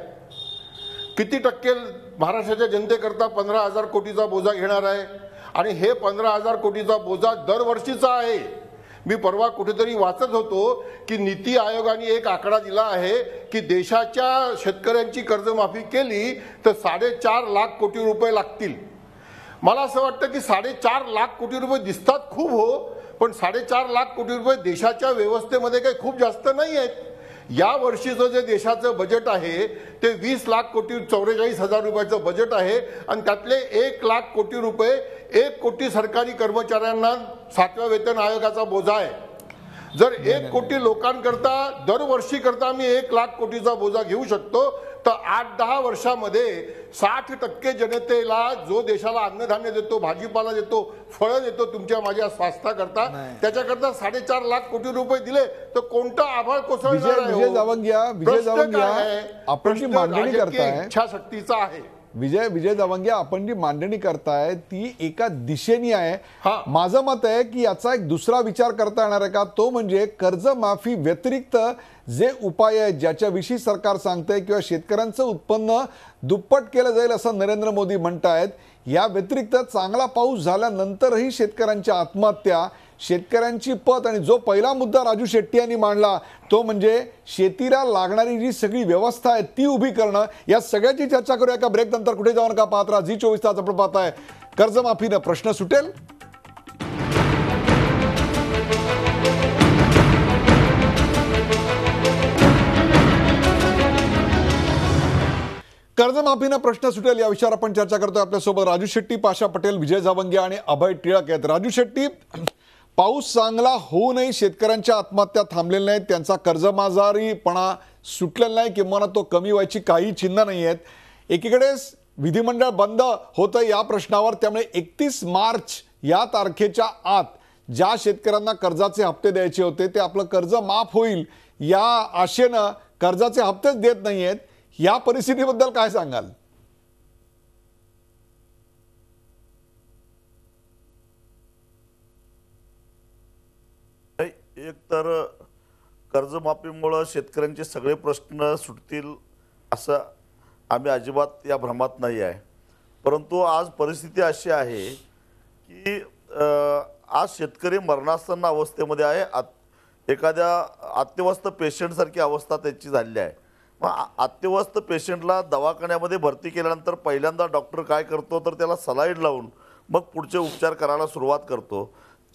किती टक्के महाराष्ट्राच्या जनतेकरता पंधरा हजार कोटीचा बोजा घेणार आहे? आणि हे पंधरा हजार कोटीचा बोजा दरवर्षीचा आहे. मी परवा कुठेतरी वाचत होतो की नीती आयोगाने एक आकडा दिला आहे की देशाच्या शेतकऱ्यांची कर्जमाफी केली तर साडेचार लाख कोटी रुपये लागतील. मला असं वाटतं की साडेचार लाख कोटी रुपये दिसतात खूप हो पण साडेचार लाख कोटी रुपये देशाच्या व्यवस्थेमध्ये काही खूप जास्त नाही आहेत. या वर्षीचं जे देशाचं बजेट आहे ते वीस लाख कोटी चौवेचाळीस हजार रुपयाचं बजेट आहे आणि त्यातले एक लाख कोटी रुपये एक कोटी सरकारी कर्मचाऱ्यांना सातव्या वेतन आयोगाचा बोजा आहे. जर एक कोटी लोकांकरता दरवर्षी करता आम्ही एक लाख कोटीचा बोजा घेऊ शकतो तर आठ दहा वर्षामध्ये साठ टक्के जनतेला जो देशाला अन्नधान्य देतो भाजीपाला देतो फळं देतो तुमच्या माझ्या स्वास्थ्याकरता त्याच्याकरता साडेचार लाख कोटी रुपये दिले तर कोणता आभाळ कोसळणार विजय- हो? जावंगिया, विजय जावंगिया? आपण मांडणी करताय- इच्छाशक्तीचा आहे विजय विजय दवंगे आपण जी मांडणी करताय ती एका दिशेने आहे हा. माझं मत आहे की याचा एक दुसरा विचार करता येणार आहे का तो म्हणजे कर्जमाफी व्यतिरिक्त जे उपाय आहेत ज्याच्याविषयी सरकार सांगतंय किंवा शेतकऱ्यांचं उत्पन्न दुप्पट केलं जाईल असं नरेंद्र मोदी म्हणतायत या व्यतिरिक्त चांगला पाऊस झाल्यानंतरही शेतकऱ्यांच्या आत्महत्या शेतकऱ्यांची पत आणि जो पहिला मुद्दा राजू शेट्टी यांनी मांडला तो म्हणजे शेतीला लागणारी जी सगळी व्यवस्था आहे ती उभी करणं. या सगळ्याची चर्चा करूया. का ब्रेक नंतर कुठे जाऊन का पाहत राहा. चोवीस तास आपण पाहताय. कर्जमाफीनं प्रश्न सुटेल. कर्जमाफीनं प्रश्न सुटेल या विषयावर आपण चर्चा करतोय. आपल्यासोबत राजू शेट्टी पाशा पटेल विजय जावंगे आणि अभय टिळक आहेत. राजू शेट्टी पाऊस चांगला होऊनही शेतकऱ्यांच्या आत्महत्या थांबलेल्या नाहीत त्यांचा कर्जमाजारीपणा सुटलेला नाही किंवा तो कमी व्हायची काही चिन्ह नाही आहेत एकीकडे विधिमंडळ बंद होतं या प्रश्नावर त्यामुळे एकतीस मार्च या तारखेच्या आत ज्या शेतकऱ्यांना कर्जाचे हप्ते द्यायचे होते ते आपलं कर्ज माफ होईल या आशेनं कर्जाचे हप्तेच देत नाही आहेत या परिस्थितीबद्दल काय सांगाल नाही, एक तर कर्जमाफीमुळं शेतकऱ्यांचे सगळे प्रश्न सुटतील असं आम्ही अजिबात या भ्रमात नाही आहे. परंतु आज परिस्थिती अशी आहे की आज शेतकरी मरणासन्न अवस्थेमध्ये आहे. आत एखाद्या अत्यवस्थ पेशंटसारखी अवस्था त्याची झालेली आहे. मग अत्यवस्थ पेशंटला दवाखान्यामध्ये भरती केल्यानंतर पहिल्यांदा डॉक्टर काय करतो तर त्याला सलाईड लावून मग पुढचे उपचार करायला सुरुवात करतो.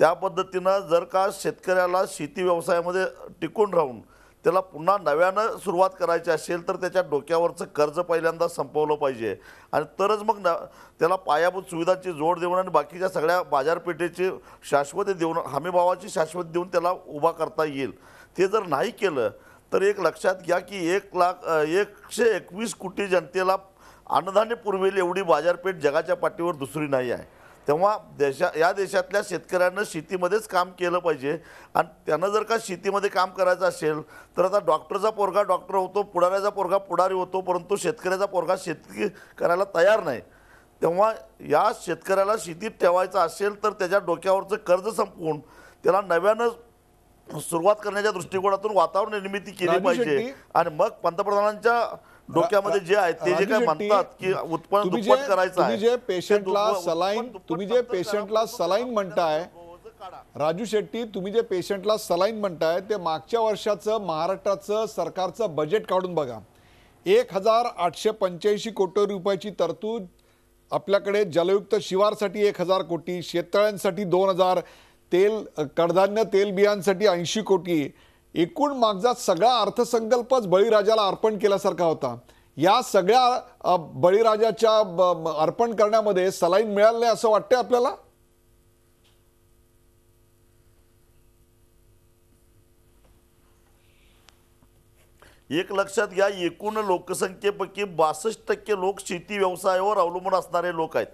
त्या पद्धतीनं जर का शेतकऱ्याला शेती व्यवसायामध्ये टिकून राहून त्याला पुन्हा नव्यानं सुरुवात करायची असेल तर त्याच्या डोक्यावरचं कर्ज पहिल्यांदा संपवलं पाहिजे. आणि तरच मग न त्याला पायाभूत सुविधांची जोड देऊन आणि बाकीच्या सगळ्या बाजारपेठेची शाश्वती देऊन हमीभावाची शाश्वत देऊन त्याला उभा करता येईल. ते जर नाही केलं तर एक लक्षात घ्या की एक लाख एकशे एकवीस कोटी जनतेला अन्नधान्य पुरवेल एवढी बाजारपेठ जगाच्या पाठीवर दुसरी नाही आहे. तेव्हा देशा या देशातल्या शेतकऱ्यांना शेतीमध्येच काम केलं पाहिजे. आणि त्यानं जर का शेतीमध्ये काम करायचं असेल तर आता डॉक्टरचा पोरगा डॉक्टर होतो पुढाऱ्याचा पोरगा पुढारी होतो परंतु शेतकऱ्याचा पोरगा शेतकी करायला तयार नाही. तेव्हा या शेतकऱ्याला शेतीत ठेवायचं असेल तर त्याच्या डोक्यावरचं कर्ज संपवून त्याला नव्यानं सुरुवात करण्याच्या दृष्टिकोनातून वातावरण निर्मिती केली पाहिजे. आणि मग पंतप्रधानांच्या डोक्यामध्ये जे आहे ते जे राजू काय शेट्टी, म्हणतात की उत्पन्न तुम्ही जे दुप्पट करायचं तुम्ही जे पेशंटला सलाईन तुम्ही जे पेशंटला. सलाईन म्हणताय राजू शेट्टी तुम्ही जे पेशंटला सलाईन म्हणताय ते मागच्या वर्षाचं महाराष्ट्राचं सरकारचं बजेट काढून बघा एक हजार आठशे पंच्याऐंशी कोटी रुपयाची तरतूद आपल्याकडे जलयुक्त शिवारसाठी एक हजार कोटी शेततळ्यांसाठी दोन हजार तेल कडधान्य तेलबियांसाठी ऐंशी कोटी एकूण मागचा सगळा अर्थसंकल्पच बळीराजाला अर्पण केल्यासारखा होता. या सगळ्या बळीराजाच्या अर्पण करण्यामध्ये सलाईन मिळालं नाही असं वाटतंय आपल्याला? एक लक्षात घ्या एकूण लोकसंख्येपैकी बासष्ट टक्के लोक शेती व्यवसायावर अवलंबून असणारे लोक आहेत.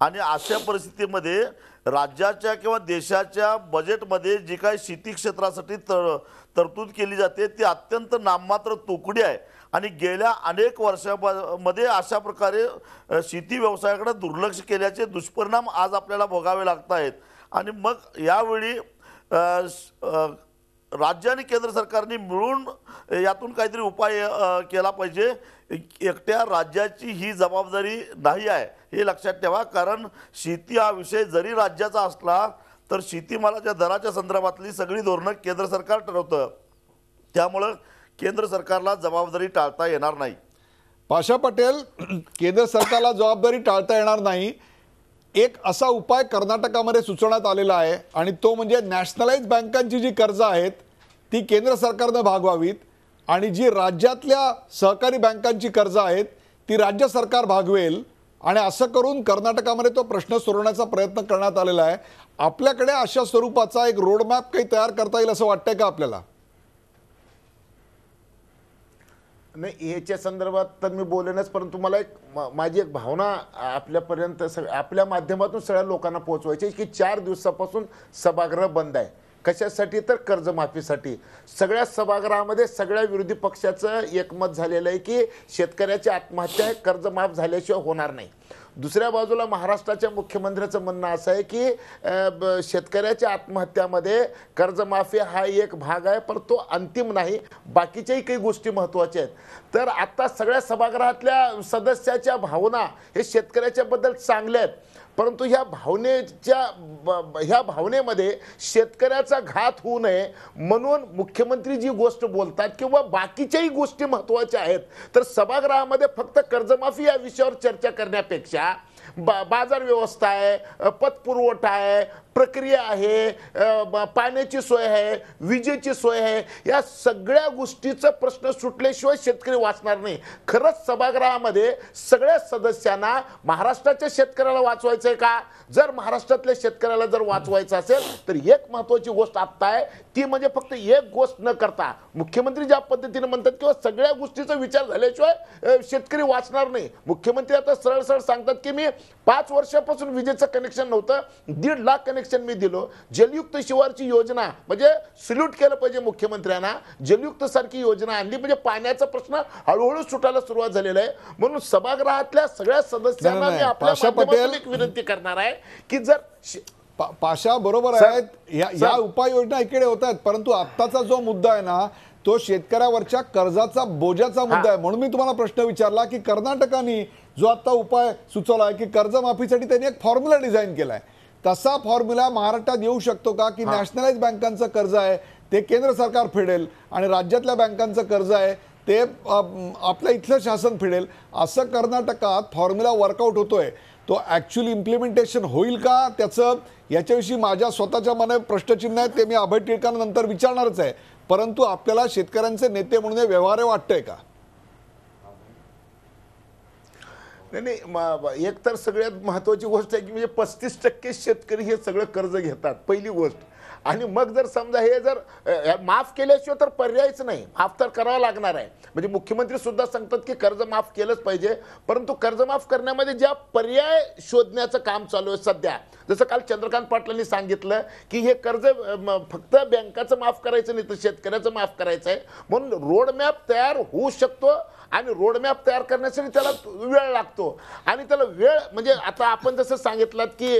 आणि अशा परिस्थितीमध्ये राज्याच्या किंवा देशाच्या बजेटमध्ये जी काही शेती क्षेत्रासाठी तर तरतूद केली जाते ती अत्यंत नाममात्र तोकडी आहे. आणि गेल्या अनेक वर्षामध्ये अशा प्रकारे शेती व्यवसायाकडे दुर्लक्ष केल्याचे दुष्परिणाम आज आपल्याला भोगावे लागत आहेत आणि मग यावेळी राज्य आणि केंद्र सरकारने मिळून यातून काहीतरी उपाय केला पाहिजे. एकट्या राज्याची ही जबाबदारी नाही आहे हे लक्षात ठेवा. कारण शेती हा विषय जरी राज्याचा असला तर शेतीमालाच्या दराच्या संदर्भातली सगळी धोरणं केंद्र सरकार ठरवतं. त्यामुळं केंद्र सरकारला जबाबदारी टाळता येणार नाही. पाशा पटेल केंद्र सरकारला जबाबदारी टाळता येणार नाही. एक असा उपाय कर्नाटकामध्ये सुचवण्यात आलेला आहे आणि तो म्हणजे नॅशनलाइज बँकांची जी कर्ज आहेत ती केंद्र सरकारनं भागवावीत आणि जी राज्यातल्या सहकारी बँकांची कर्ज आहेत ती राज्य सरकार भागवेल. आणि असं करून कर्नाटकामध्ये तो प्रश्न सोडवण्याचा प्रयत्न करण्यात आलेला आहे. आपल्याकडे अशा स्वरूपाचा एक रोडमॅप काही तयार करता येईल असं वाटतंय का आपल्याला? नाही याच्या संदर्भात तर मी बोलेनच परंतु मला एक माझी एक भावना आपल्यापर्यंत सग आपल्या माध्यमातून सगळ्या लोकांना पोहोचवायची की चार दिवसापासून सभागृह बंद आहे. कशासाठी तर कर्जमाफीसाठी. सगळ्या सभागृहामध्ये सगळ्या विरोधी पक्षाचं एकमत झालेलं आहे की शेतकऱ्याची आत्महत्या हे कर्जमाफ झाल्याशिवाय होणार नाही. दुसऱ्या बाजूला महाराष्ट्राच्या मुख्यमंत्र्याचं म्हणणं असं आहे की ब- शेतकऱ्याच्या आत्महत्यामध्ये कर्जमाफी हा एक भाग आहे पण तो अंतिम नाही. बाकीच्याही काही गोष्टी महत्त्वाच्या आहेत. तर आत्ता सगळ्या सभागृहातल्या सदस्याच्या भावना हे शेतकऱ्याच्याबद्दल चांगल्या आहेत. परंतु ह्या भावनेच्या ह्या भावनेमध्ये शेतकऱ्याचा घात होऊ नये म्हणून मुख्यमंत्री जी गोष्ट बोलतात किंवा बाकीच्याही गोष्टी महत्त्वाच्या आहेत तर सभागृहामध्ये फक्त कर्जमाफी या विषयावर चर्चा करण्यापेक्षा बा बाजार व्यवस्था आहे पतपुरवठा आहे प्रक्रिया आहे पाण्याची सोय आहे विजेची सोय आहे या सगळ्या गोष्टीचा प्रश्न सुटल्याशिवाय शेतकरी वाचणार नाही. खरंच सभागृहामध्ये सगळ्या सदस्यांना महाराष्ट्राच्या शेतकऱ्याला वाचवायचं आहे का? जर महाराष्ट्रातल्या शेतकऱ्याला जर वाचवायचं असेल तर एक महत्वाची गोष्ट आत्ता आहे ती म्हणजे फक्त एक गोष्ट न करता. मुख्यमंत्री ज्या पद्धतीने म्हणतात किंवा सगळ्या गोष्टीचा विचार झाल्याशिवाय शेतकरी वाचणार नाही. मुख्यमंत्री आता सरळ सरळ सांगतात की मी पाच वर्षापासून विजेचं कनेक्शन नव्हतं दीड लाख कनेक्शन मी दिलो. जलयुक्त शिवारची योजना म्हणजे सल्यूट केलं पाहिजे मुख्यमंत्र्यांना. जलयुक्त सारखी योजना आणली म्हणजे पाण्याचा प्रश्न हळूहळू सुटायला सुरुवात झालेला आहे. म्हणून सभागृहातल्या सगळ्या सदस्यांना मी. आपल्या एक विनंती करणार आहे की जर पाशा बरोबर आहेत. या. या उपाययोजना इकडे होत आहेत. परंतु आत्ताचा जो मुद्दा आहे ना तो शेतकऱ्यावरच्या कर्जाचा बोजाचा मुद्दा आहे. म्हणून मी तुम्हाला प्रश्न विचारला की कर्नाटकाने जो आता उपाय सुचवला आहे की कर्जमाफीसाठी त्यांनी एक फॉर्म्युला डिझाईन केलाय. तसा फॉर्म्युला महाराष्ट्रात येऊ शकतो का? की नॅशनलाइज बँकांचं कर्ज आहे ते केंद्र सरकार फेडेल आणि राज्यातल्या बँकांचं कर्ज आहे ते अम, आपल्या इथलं शासन फेडेल असं कर्नाटकात फॉर्म्युला वर्कआउट होतोय. तो ॲक्च्युली इम्प्लिमेंटेशन होईल का? त्याचं याच्याविषयी माझ्या स्वतःच्या मनात प्रश्नचिन्ह आहे ते मी अभय टिळकांना नंतर विचारणारच आहे. परंतु आपल्याला शेतकऱ्यांचे नेते म्हणून हे व्यवहार वाटतंय का? नाही नाही एक तर सगळ्यात महत्त्वाची गोष्ट आहे की म्हणजे पस्तीस टक्के शेतकरी हे सगळं कर्ज घेतात पहिली गोष्ट. आणि मग जर समजा हे जर माफ केल्याशिवाय तर पर्यायच नाही. माफ तर करावा लागणार आहे. म्हणजे मुख्यमंत्री सुद्धा सांगतात की कर्ज माफ केलंच पाहिजे परंतु कर्ज माफ करण्यामध्ये ज्या पर्याय शोधण्याचं काम चालू आहे सध्या जसं काल चंद्रकांत पाटलांनी सांगितलं की हे कर्ज फक्त बँकाचं माफ करायचं नाही तर शेतकऱ्याचं माफ करायचं आहे. म्हणून रोडमॅप तयार होऊ शकतो आणि रोडमॅप तयार करण्यासाठी त्याला वेळ लागतो. आणि त्याला वेळ म्हणजे आता आपण जसं सांगितलं की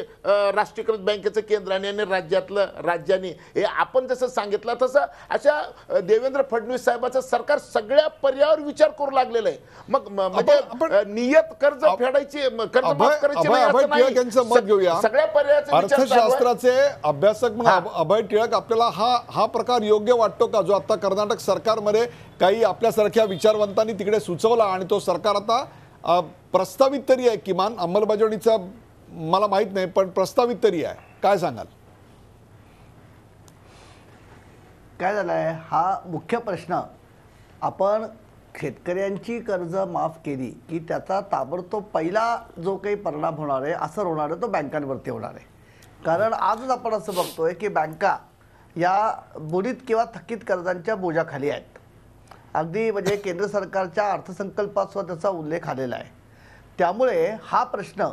राष्ट्रीयकृत बँकेचं केंद्राने आणि राज्यातलं राज्याने हे आपण जसं सांगितलं तसं अशा देवेंद्र फडणवीस साहेबाचं सरकार सगळ्या पर्यायावर विचार करू लागलेलं आहे. मग म्हणजे नियत कर्ज फेडायची कर्ज माफ करायची मत घेऊया. सगळ्या पर्यायाचा. अर्थशास्त्राचे अभ्यासक म्हणून अभ- अभय टिळक आपल्याला हा हा प्रकार योग्य वाटतो का? जो आता कर्नाटक सरकारमध्ये काही आपल्यासारख्या विचारवंतांनी तिकडे सुचवला आणि तो सरकार आता प्रस्तावित तरी आहे. किमान अंमलबजावणीचा मला माहीत नाही पण प्रस्तावित तरी आहे. काय सांगाल? काय झालं आहे हा मुख्य प्रश्न. आपण शेतकऱ्यांची कर्ज माफ केली की त्याचा ताबडतोब पहिला जो काही परिणाम होणार आहे असं होणार आहे तो बँकांवरती होणार आहे. कारण आजच आपण असं बघतोय की बँका या बुडीत किंवा थकीत कर्जांच्या बोजाखाली आहेत. अगदी म्हणजे केंद्र सरकारच्या अर्थसंकल्पात सुद्धा त्याचा उल्लेख आलेला आहे त्यामुळे हा प्रश्न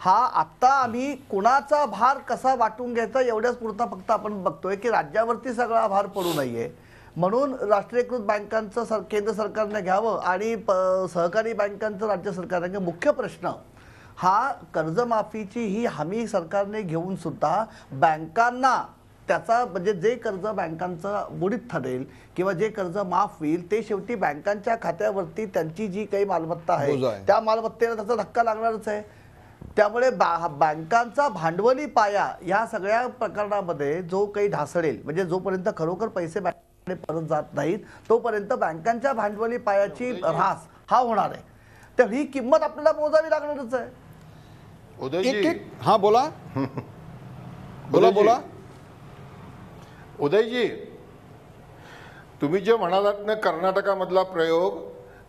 हा आत्ता आम्ही कुणाचा भार कसा वाटून घ्यायचा एवढ्याच पुरता फक्त आपण बघतोय की राज्यावरती सगळा भार पडू नये म्हणून राष्ट्रीयकृत बँकांचं सर केंद्र सरकारने घ्यावं आणि प सहकारी बँकांचं राज्य सरकारने घ्यावं. मुख्य प्रश्न हा कर्जमाफीची ही हमी सरकारने घेऊन सुद्धा बँकांना त्याचा म्हणजे जे कर्ज बँकांचं बुडीत ठरेल किंवा जे कर्ज माफ होईल ते शेवटी बँकांच्या खात्यावरती त्यांची जी काही मालमत्ता आहे. त्या मालमत्तेला त्याचा धक्का लागणारच आहे. त्यामुळे बा बँकांचा भांडवली पाया या सगळ्या प्रकरणामध्ये जो काही ढासळेल म्हणजे जोपर्यंत खरोखर पैसे बँकेकडे परत जात नाहीत तोपर्यंत बँकांच्या भांडवली पायाची ऱ्हास हा होणार आहे. तर ही किंमत आपल्याला मोजावी लागणारच आहे. एक हा बोला. *laughs* बोला. बोला. उदयजी तुम्ही जे म्हणालात ना कर्नाटकामधला प्रयोग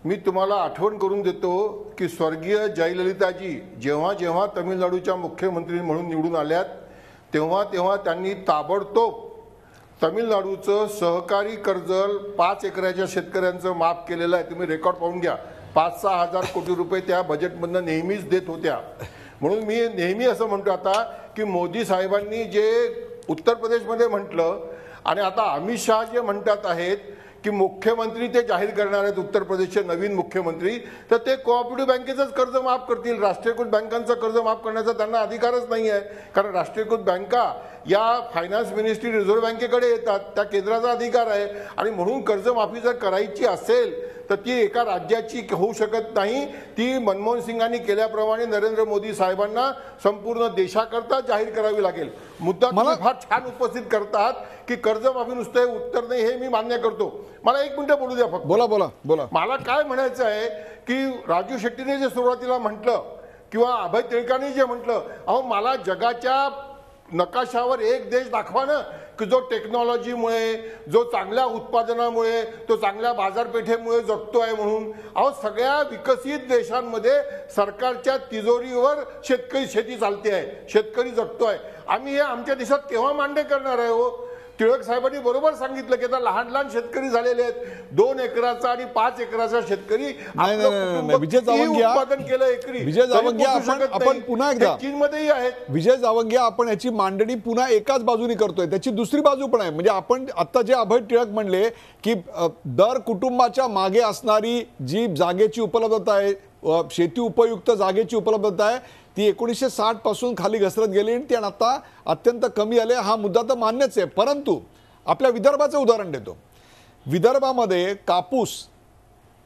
मी तुम्हाला आठवण करून देतो की स्वर्गीय जयललिताजी जेव्हा जेव्हा तमिळनाडूच्या मुख्यमंत्री म्हणून निवडून आल्यात तेव्हा तेव्हा त्यांनी ताबडतोब तमिळनाडूचं सहकारी कर्ज पाच एकराच्या शेतकऱ्यांचं माफ केलेलं आहे. तुम्ही रेकॉर्ड पाहून घ्या. पाच सहा हजार कोटी रुपये त्या बजेटमधनं नेहमीच देत होत्या. म्हणून मी नेहमी असं म्हणतो आता की मोदी साहेबांनी जे उत्तर प्रदेशमध्ये म्हटलं आणि आता अमित शहा जे म्हणतात आहेत की मुख्यमंत्री ते जाहीर करणार आहेत उत्तर प्रदेशचे नवीन मुख्यमंत्री तर ते कोऑपरेटिव्ह बँकेचंच कर्ज माफ करतील. राष्ट्रीयकृत बँकांचं कर्ज माफ करण्याचा त्यांना अधिकारच नाही आहे कारण राष्ट्रीयकृत बँका या फायनान्स मिनिस्ट्री रिझर्व्ह बँकेकडे येतात त्या केंद्राचा अधिकार आहे. आणि म्हणून कर्जमाफी जर करायची असेल तर ती एका राज्याची होऊ शकत नाही. ती मनमोहन सिंगांनी केल्याप्रमाणे नरेंद्र मोदी साहेबांना संपूर्ण देशाकरता जाहीर करावी लागेल. मुद्दा मला- फार छान उपस्थित करतात की कर्जमाफी नुसतं उत्तर नाही हे मी मान्य करतो. मला एक मिनिटं बोलू द्या फक्त. बोला बोला बोला. मला काय म्हणायचं आहे की राजू शेट्टीने जे सुरुवातीला म्हटलं किंवा अभय टिळकांनी जे म्हटलं अहो मला जगाच्या नकाशावर एक देश दाखवा ना की जो टेक्नॉलॉजीमुळे जो चांगल्या उत्पादनामुळे तो चांगल्या बाजारपेठेमुळे जगतो आहे म्हणून अहो सगळ्या विकसित देशांमध्ये सरकारच्या तिजोरीवर शेतकरी शेती चालते आहे शेतकरी जगतो आहे आम्ही हे आमच्या देशात केव्हा मान्य करणार आहे हो? टिळक साहेबांनी बरोबर सांगितलं की आता लहान लहान शेतकरी झालेले आहेत. दोन एकराचा आणि पाच एकराचा शेतकरी विजय जावंगिया- उत्पादन केलं एकरी? विजय जावंगिया, आपण-. पुन्हा एकदा- चीनमध्येही आहेत. विजय जावंगिया आपण याची मांडणी पुन्हा एकाच बाजूनी करतोय. त्याची दुसरी बाजू पण आहे. म्हणजे आपण आता जे अभय टिळक म्हणले की दर कुटुंबाच्या मागे असणारी जी जागेची उपलब्धता आहे शेती उपयुक्त जागेची उपलब्धता आहे ती एकोणीसशे साठपासून खाली घसरत गेली आणि ती आता अत्यंत कमी आले हा मुद्दा तर मान्यच आहे. परंतु आपल्या विदर्भाचं उदाहरण देतो. विदर्भामध्ये कापूस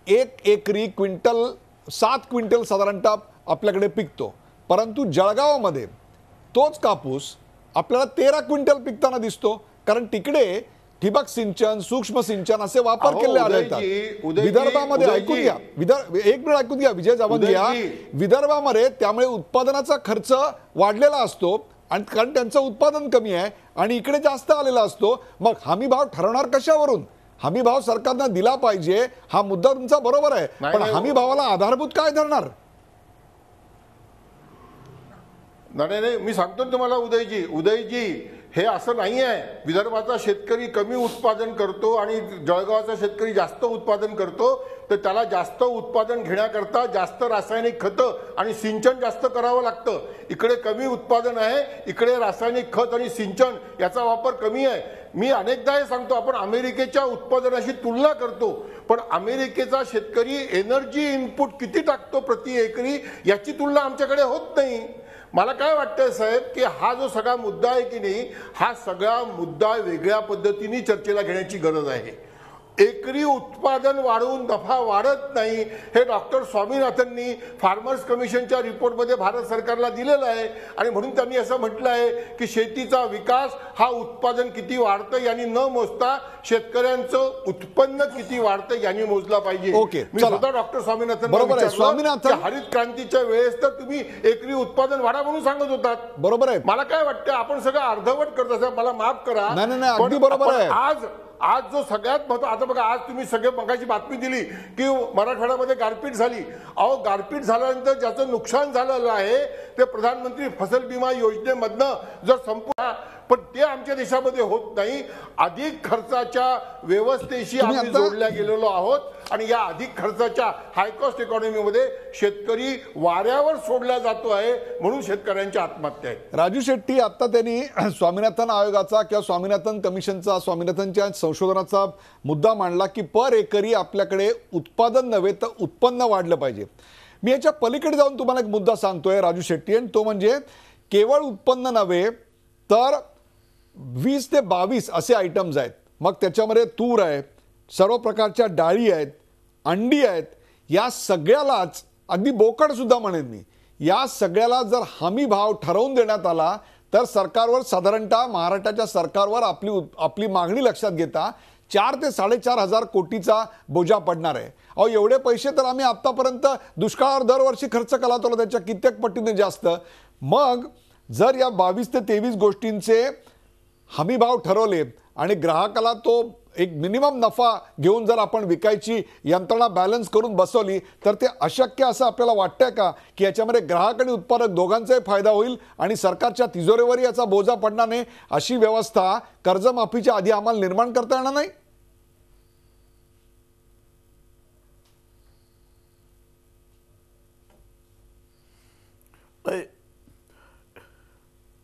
एक एकरी क्विंटल सात क्विंटल साधारणतः आपल्याकडे पिकतो. परंतु जळगावामध्ये तोच कापूस आपल्याला तेरा क्विंटल पिकताना दिसतो. कारण तिकडे ठिबक सिंचन सूक्ष्म सिंचन असे वापर केले आढळतात विदर्भामध्ये. ऐकून घ्या. विदर्भ एक मिनिट ऐकून घ्या विजय जावंगिया उदयजी. विदर्भामध्ये त्यामुळे उत्पादनाचा खर्च वाढलेला असतो आणि कारण त्यांचं उत्पादन कमी आहे आणि इकडे जास्त आलेला असतो. मग हमी भाव ठरवणार कशावरून? हमी भाव सरकारनं दिला पाहिजे हा मुद्दा तुमचा बरोबर आहे. पण. हमी भावाला आधारभूत काय धरणार? नाही नाही, मी सांगतो तुम्हाला उदयजी. उदयजी हे असं नाही आहे विदर्भाचा शेतकरी कमी उत्पादन करतो आणि जळगावचा शेतकरी जास्त उत्पादन करतो तर त्याला जास्त उत्पादन घेण्याकरता जास्त रासायनिक खतं आणि सिंचन जास्त करावं लागतं. इकडे कमी उत्पादन आहे इकडे रासायनिक खत आणि सिंचन याचा वापर कमी आहे. मी अनेकदा हे सांगतो आपण अमेरिकेच्या उत्पादनाशी तुलना करतो पण अमेरिकेचा शेतकरी एनर्जी इनपुट किती टाकतो प्रति एकरी याची तुलना आमच्याकडे होत नाही. मला काय वाटतंय साहेब की हा जो सगळा मुद्दा आहे की नाही हा सगळा मुद्दा वेगळ्या पद्धतीने चर्चेला घेण्याची गरज आहे. एकरी उत्पादन वाढवून नफा वाढत नाही हे डॉक्टर स्वामीनाथननी फार्मर्स कमिशनच्या रिपोर्टमध्ये भारत सरकारला दिलेलं आहे आणि म्हणून त्यांनी असं म्हटलं आहे की शेतीचा विकास हा उत्पादन किती वाढतं यांनी न मोजता शेतकऱ्यांचं उत्पन्न किती वाढतं यांनी मोजला पाहिजे ओके, मी चला. सुद्धा डॉक्टर स्वामीनाथन बरोबर आहे. स्वामीनाथन- हरित क्रांतीच्या वेळेस तर तुम्ही एकरी उत्पादन वाढा म्हणून सांगत होतात बरोबर आहे मला काय वाटतं आपण सगळं अर्धवट करत असाल मला माफ करा नाही, बरोबर आहे. आज आज जो सगळ्यात महत्त्व आता बघा आज तुम्ही सगळे मगाची बातमी दिली की मराठवाड्यामध्ये गारपीट झाली. अहो गारपीट झाल्यानंतर ज्याचं नुकसान झालेलं आहे ते प्रधानमंत्री फसल बिमा योजनेमधनं जर संपूर्ण पण ते आमच्या देशामध्ये होत नाही. अधिक खर्चाच्या व्यवस्थेशी आम्ही जोडल्या गेलेलो आहोत आणि या अधिक खर्चाच्या हायकॉस्ट इकॉनॉमीमध्ये शेतकरी वाऱ्यावर सोडला जातो आहे म्हणून शेतकऱ्यांच्या आत्महत्या आहेत. राजू शेट्टी आता त्यांनी *clears throat* स्वामीनाथन आयोगाचा किंवा स्वामीनाथन कमिशनचा स्वामीनाथनच्या संशोधनाचा मुद्दा मांडला की पर एकरी आपल्याकडे उत्पादन नव्हे तर उत्पन्न वाढलं पाहिजे. मी याच्या पलीकडे जाऊन तुम्हाला एक मुद्दा सांगतोय राजू शेट्टी आणि तो म्हणजे केवळ उत्पन्न नव्हे तर वीस ते बावीस असे आयटम्स आहेत. मग त्याच्यामध्ये तूर आहे सर्व प्रकारच्या डाळी आहेत अंडी आहेत या सगळ्यालाच अगदी बोकडसुद्धा म्हणेन मी या सगळ्याला जर हमी भाव ठरवून देण्यात आला तर सरकारवर साधारणतः महाराष्ट्राच्या सरकारवर आपली आपली मागणी लक्षात घेता चार ते साडेचार हजार कोटीचा बोजा पडणार आहे. अहो एवढे पैसे तर आम्ही आत्तापर्यंत दुष्काळावर दरवर्षी खर्च केला होता त्याच्या कित्येक पटीने जास्त. मग जर या बावीस ते तेवीस गोष्टींचे हमी भाव ठरवले आणि ग्राहकाला तो एक मिनिमम नफा घेऊन जर आपण विकायची यंत्रणा बॅलन्स करून बसवली तर ते अशक्य असं आपल्याला वाटतंय का? की याच्यामध्ये ग्राहक आणि उत्पादक दोघांचाही फायदा होईल आणि सरकारच्या तिजोरीवर याचा बोजा पडणार नाही अशी व्यवस्था कर्जमाफीच्या आधी आम्हाला निर्माण करता येणार नाही.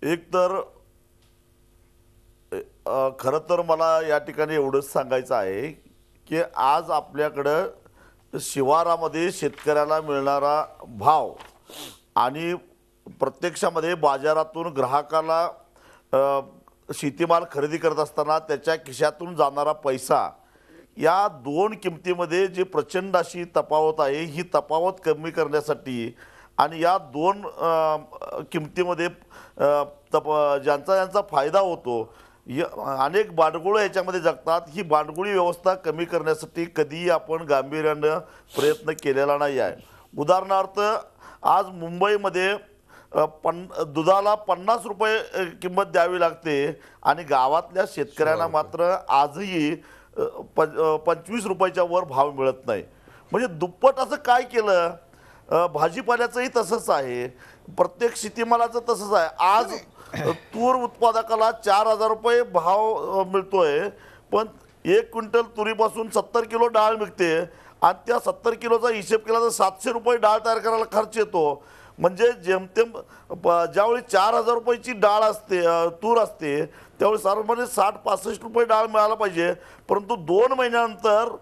एक तर खरं तर मला या ठिकाणी एवढंच सांगायचं आहे की आज आपल्याकडं शिवारामध्ये शेतकऱ्याला मिळणारा भाव आणि प्रत्यक्षामध्ये बाजारातून ग्राहकाला शेतीमाल खरेदी करत असताना त्याच्या खिशातून जाणारा पैसा या दोन किमतीमध्ये जी प्रचंड अशी तफावत आहे ही तफावत कमी करण्यासाठी आणि या दोन किमतीमध्ये तप ज्यांचा ज्यांचा फायदा होतो य अनेक बांडगुळं याच्यामध्ये जगतात. ही बांडगुळी व्यवस्था कमी करण्यासाठी कधीही आपण गांभीर्यानं प्रयत्न केलेला नाही आहे. उदाहरणार्थ आज मुंबईमध्ये पन दुधाला पन्नास रुपये किंमत द्यावी लागते आणि गावातल्या शेतकऱ्यांना मात्र आजही पं- पंचवीस रुपयाच्या वर भाव मिळत नाही. म्हणजे दुप्पट असं काय केलं? भाजीपाल्याचंही तसंच आहे. प्रत्येक शेतीमालाचं तसंच आहे. आज तूर उत्पादकाला चार हजार रुपये भाव मिळतोय. पण एक क्विंटल तुरीपासून सत्तर किलो डाळ मिळते. आणि त्या सत्तर किलोचा हिशेब केला तर सातशे रुपये डाळ तयार करायला खर्च येतो. म्हणजे जेमतेम ज्यावेळी चार हजार रुपयाची डाळ असते तूर असते त्यावेळी साधारणपणे साठ पासष्ट रुपये डाळ मिळायला पाहिजे. परंतु दोन महिन्यानंतर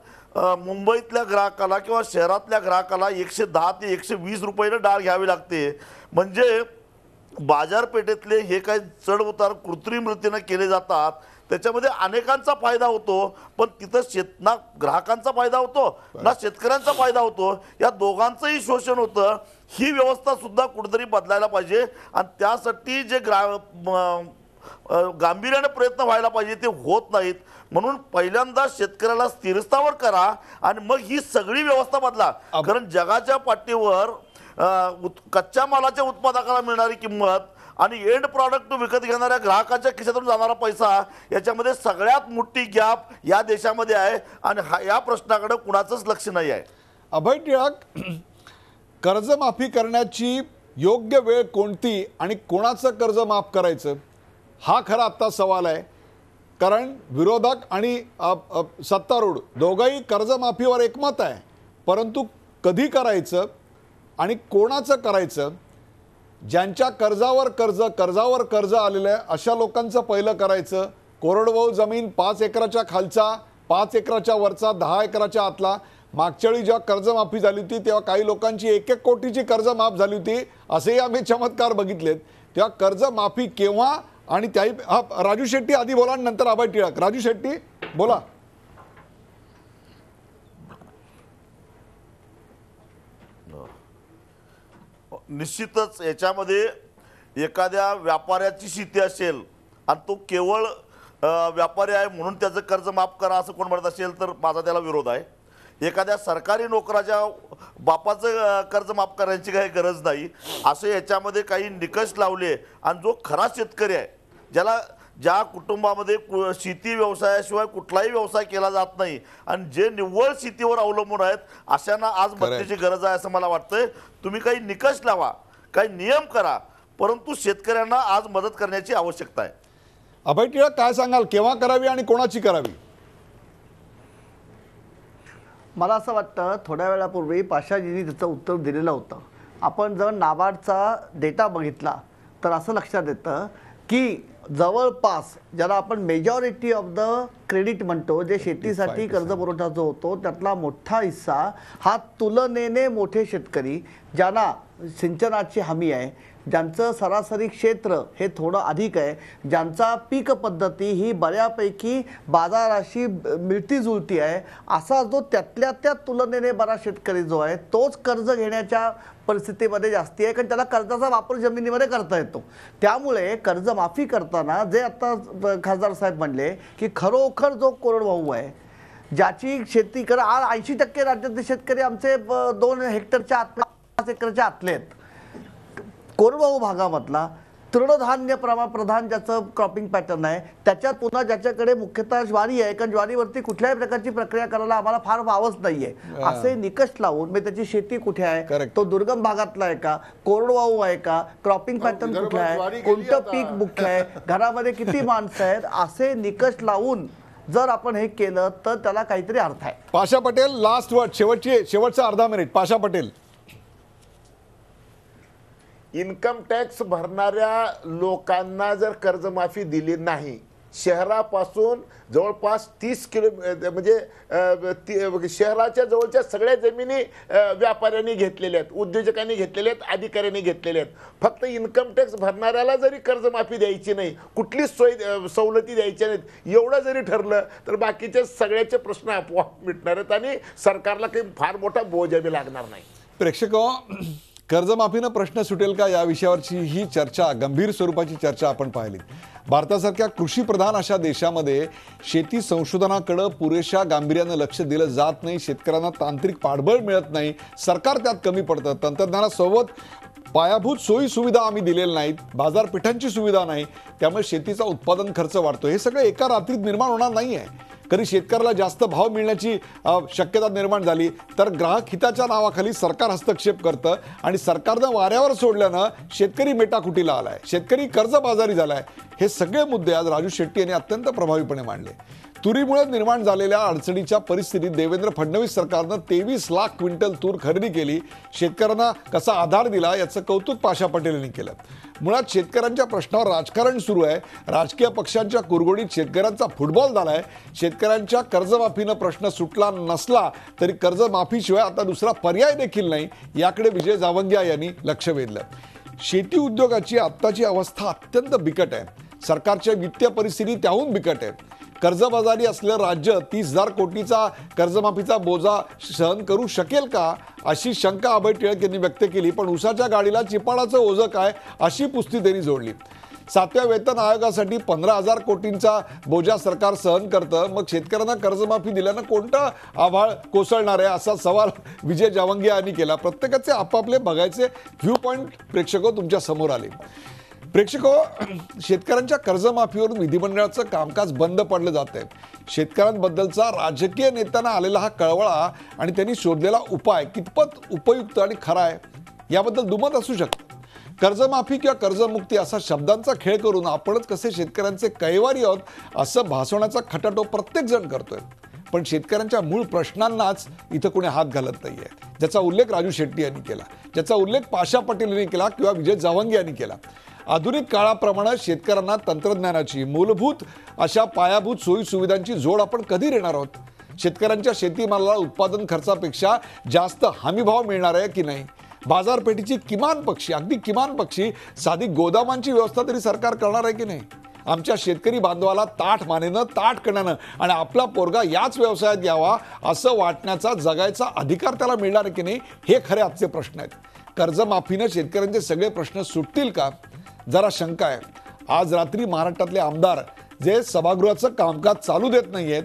मुंबईतल्या ग्राहकाला किंवा शहरातल्या ग्राहकाला एकशे दहा ते एकशे वीस रुपयानं डाळ घ्यावी लागते. म्हणजे बाजारपेठेतले हे काही चढ उतार कृत्रिम रीतीनं केले जातात. त्याच्यामध्ये अनेकांचा फायदा होतो पण तिथं शेत ना ग्राहकांचा फायदा होतो ना शेतकऱ्यांचा फायदा होतो. या दोघांचंही शोषण होतं. ही व्यवस्था सुद्धा कुठेतरी बदलायला पाहिजे. आणि त्यासाठी जे ग्रा गांभीर्याने प्रयत्न व्हायला पाहिजे ते होत नाहीत. म्हणून पहिल्यांदा शेतकऱ्याला स्थिरस्थावर करा आणि मग ही सगळी व्यवस्था बदला. कारण जगाच्या पाठीवर कच्च्या मालाच्या उत्पादकाला मिळणारी किंमत आणि एंड प्रॉडक्ट विकत घेणाऱ्या ग्राहकाच्या खिशातून जाणारा पैसा याच्यामध्ये सगळ्यात मोठी गॅप या देशामध्ये आहे आणि हा या प्रश्नाकडे कुणाचंच लक्ष नाही आहे. अभय टिळक कर्जमाफी करण्याची योग्य वेळ कोणती आणि कोणाचं कर्ज माफ करायचं? हा खरा आत्ता सवाल आहे. कारण विरोधक आणि सत्तारूढ दोघंही कर्जमाफीवर एकमत आहे. परंतु कधी करायचं? आणि कोणाचं करायचं? ज्यांच्या कर्जावर कर्ज कर्जावर कर्ज आलेलं आहे अशा लोकांचं पहिलं करायचं. कोरडवाहू जमीन पाच एकराच्या खालचा पाच एकराच्या वरचा दहा एकराच्या आतला. मागच्या वेळी जेव्हा कर्जमाफी झाली होती तेव्हा काही लोकांची एक एक कोटीची कर्ज माफ झाली होती असेही आम्ही चमत्कार बघितलेत. तेव्हा कर्जमाफी केव्हा? आणि त्याही हा राजू शेट्टी आधी बोला आणि नंतर अभय टिळक. राजू शेट्टी बोला. निश्चितच याच्यामध्ये एखाद्या व्यापाऱ्याची शेती असेल आणि तो केवळ व्यापारी आहे म्हणून त्याचं कर्ज माफ करा असं कोण म्हणत असेल तर माझा त्याला विरोध आहे. एखाद्या सरकारी नोकराच्या बापाचं कर्ज माफ करायची काही गरज नाही. असे याच्यामध्ये काही निकष लावले आणि जो खरा शेतकरी आहे ज्याला ज्या कुटुंबामध्ये कु- शेती व्यवसायाशिवाय कुठलाही व्यवसाय केला जात नाही आणि जे निव्वळ शेतीवर अवलंबून आहेत अशांना आज. मदतीची गरज आहे असं मला वाटतंय. तुम्ही काही निकष लावा काही नियम करा परंतु शेतकऱ्यांना आज मदत करण्याची आवश्यकता आहे. अभय टिळक काय सांगाल? केव्हा करावी आणि कोणाची करावी? मला असं वाटतं थोड्या वेळापूर्वी पाशाजींनी त्याचं उत्तर दिलेलं होतं. आपण जर नाबार्डचा डेटा बघितला तर असं लक्षात येतं की जवळपास ज्याला आपण मेजॉरिटी ऑफ द क्रेडिट म्हणतो जे शेतीसाठी कर्ज पुरवठा जो होतो त्यातला मोठा हिस्सा हा तुलनेने मोठे शेतकरी ज्यांना सिंचनाची हमी आहे. ज्यांचं सरासरी क्षेत्र हे थोडं अधिक आहे ज्यांचा पीक पद्धती ही बऱ्यापैकी बाजाराशी मिळती जुळती आहे असा जो त्यातल्या त्या तुलनेने बरा शेतकरी जो आहे तोच कर्ज घेण्याच्या परिस्थितीमध्ये जास्ती आहे कारण त्याला कर्जाचा वापर जमिनीमध्ये करता येतो. त्यामुळे कर्जमाफी करताना जे आता खासदार साहेब म्हणले की खरोखर जो कोरडवाहू आहे ज्याची शेती कर आज ऐंशी टक्के राज्यातले शेतकरी आमचे ब- दोन हेक्टरच्या आत पाच एकरच्या आतले आहेत. कोरडवाहू भागामधला तृणधान्य प्रमा प्रधान ज्याचं क्रॉपिंग पॅटर्न आहे त्याच्यात पुन्हा ज्याच्याकडे मुख्यतः ज्वारी आहे कारण ज्वारीवरती कुठल्याही प्रकारची प्रक्रिया करायला आम्हाला फार वावच नाहीये. असे निकष लावून म्हणजे त्याची शेती कुठे आहे. तो दुर्गम भागातला आहे का कोरडवाहू आहे का क्रॉपिंग पॅटर्न कुठलं आहे कोणतं. पीक मुख्य आहे घरामध्ये किती माणसं आहेत असे निकष लावून जर आपण हे केलं तर त्याला काहीतरी अर्थ आहे. पाशा पटेल लास्ट वर्ड शेवटची शेवटचा अर्धा minute. Pasha Patel. Income tax भरणाऱ्या लोकांना जर कर्जमाफी दिली नाही शहरापासून जवळपास तीस किलो म्हणजे ती- शहराच्या जवळच्या सगळ्या जमिनी व्यापाऱ्यांनी घेतलेल्या आहेत उद्योजकांनी घेतलेल्या आहेत अधिकाऱ्यांनी घेतलेल्या आहेत. फक्त इन्कम टॅक्स भरणाऱ्याला जरी कर्जमाफी द्यायची नाही कुठलीच सोय सवलती द्यायच्या नाहीत एवढं जरी ठरलं तर बाकीचे सगळ्याचे प्रश्न आपोआप मिटणार आहेत आणि सरकारला काही फार मोठा बोजाबी लागणार नाही. प्रेक्षक हो, कर्जमाफीनं प्रश्न सुटेल का या विषयावरची ही चर्चा गंभीर स्वरूपाची चर्चा आपण पाहिली. भारतासारख्या कृषीप्रधान अशा देशामध्ये शेती संशोधनाकडं पुरेशा गांभीर्यानं लक्ष दिलं जात नाही शेतकऱ्यांना तांत्रिक पाठबळ मिळत नाही सरकार त्यात कमी पडतं. तंत्रज्ञानासोबत पायाभूत सोयी सुविधा आम्ही दिलेल्या नाहीत बाजारपेठांची सुविधा नाही त्यामुळे शेतीचा उत्पादन खर्च वाढतो हे सगळं एका रात्रीत निर्माण होणार नाही आहे कधी शेतकऱ्याला जास्त भाव मिळण्याची शक्यता निर्माण झाली. तर ग्राहक हिताच्या नावाखाली सरकार हस्तक्षेप करतं आणि सरकारनं वाऱ्यावर सोडल्यानं शेतकरी मेटाकुटीला आलाय. शेतकरी कर्जबाजारी झालाय. हे सगळे मुद्दे आज राजू शेट्टी यांनी अत्यंत प्रभावीपणे मांडले. तुरीमुळे निर्माण झालेल्या अडचणीच्या परिस्थितीत देवेंद्र फडणवीस सरकारनं तेवीस लाख क्विंटल तूर खरेदी केली. शेतकऱ्यांना कसा आधार दिला याचं कौतुक पाशा पटेल यांनी केलं. मुळात शेतकऱ्यांच्या प्रश्नावर राजकारण सुरू आहे. राजकीय पक्षांच्या कुरगोडीत शेतकऱ्यांचा फुटबॉल झालाय. शेतकऱ्यांच्या कर्जमाफीनं प्रश्न सुटला नसला तरी कर्जमाफीशिवाय आता दुसरा पर्याय देखील नाही याकडे विजय जावंग्या यांनी लक्ष वेधलं. शेती उद्योगाची आत्ताची अवस्था अत्यंत बिकट आहे. सरकारच्या वित्तीय परिस्थिती त्याहून बिकट आहे. कर्जबाजारी असलेलं राज्य तीस हजार कोटीचा कर्जमाफीचा बोजा सहन करू शकेल का? अशी शंका अभय टिळक यांनी व्यक्त केली. पण उसाच्या गाडीला चिपाडाचं ओझं काय? अशी पुस्ती त्यांनी जोडली. सातव्या वेतन आयोगासाठी पंधरा हजार कोटींचा बोजा सरकार सहन करतं. मग शेतकऱ्यांना कर्जमाफी दिल्यानं कोणतं आभाळ कोसळणार आहे? असा सवाल विजय जावंगिया यांनी केला. प्रत्येकाचे आपापले बघायचे व्ह्यू पॉईंट प्रेक्षक तुमच्यासमोर आले. प्रेक्षको शेतकऱ्यांच्या कर्जमाफीवरून विधिमंडळाचं कामकाज बंद पडलं जात आहे शेतकऱ्यांबद्दलचा राजकीय नेत्यांना आलेला हा कळवळा आणि त्यांनी शोधलेला उपाय कितपत उपयुक्त आणि खरा आहे याबद्दल दुमत असू शकतं. कर्जमाफी किंवा कर्जमुक्ती असा शब्दांचा खेळ करून आपणच कसे शेतकऱ्यांचे कैवारी आहोत असं भासवण्याचा खटाटोप प्रत्येक जण करतोय. पण शेतकऱ्यांच्या मूळ प्रश्नांनाच इथं कोणी हात घालत नाहीये. ज्याचा उल्लेख राजू शेट्टी यांनी केला ज्याचा उल्लेख पाशा पटेल यांनी केला किंवा विजय जावंगी यांनी केला. आधुनिक काळाप्रमाणे शेतकऱ्यांना तंत्रज्ञानाची मूलभूत अशा पायाभूत सोयी सुविधांची जोड आपण कधी देणार आहोत? शेतकऱ्यांच्या शेतीमालाला उत्पादन खर्चापेक्षा जास्त हमीभाव मिळणार आहे की नाही? बाजारपेठेची किमान पक्षी अगदी किमान पक्षी साधी गोदामांची व्यवस्था तरी सरकार करणार आहे की नाही? आमच्या शेतकरी बांधवाला ताठ मानेनं ताठ करण्यानं आणि आपला पोरगा याच व्यवसायात यावा असं वाटण्याचा जगायचा अधिकार त्याला मिळणार आहे की नाही हे खरे आजचे प्रश्न आहेत. कर्जमाफीनं शेतकऱ्यांचे सगळे प्रश्न सुटतील का? जरा शंका आहे. आज रात्री महाराष्ट्रातले आमदार जे सभागृहाचं कामकाज चालू देत नाही आहेत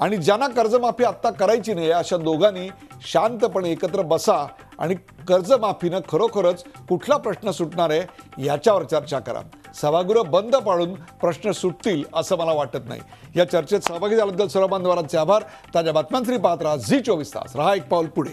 आणि ज्यांना कर्जमाफी आत्ता करायची नाही अशा दोघांनी शांतपणे एकत्र बसा आणि कर्जमाफीनं खरोखरच कुठला प्रश्न सुटणार आहे याच्यावर चर्चा करा. सभागृह बंद पाडून प्रश्न सुटतील असं मला वाटत नाही. या चर्चेत सहभागी झाल्याबद्दल सर्व बांधवांचे आभार. ताज्या बातम्यांसाठी पाहत राहा झी चोवीस तास. रहा एक पाऊल पुढे.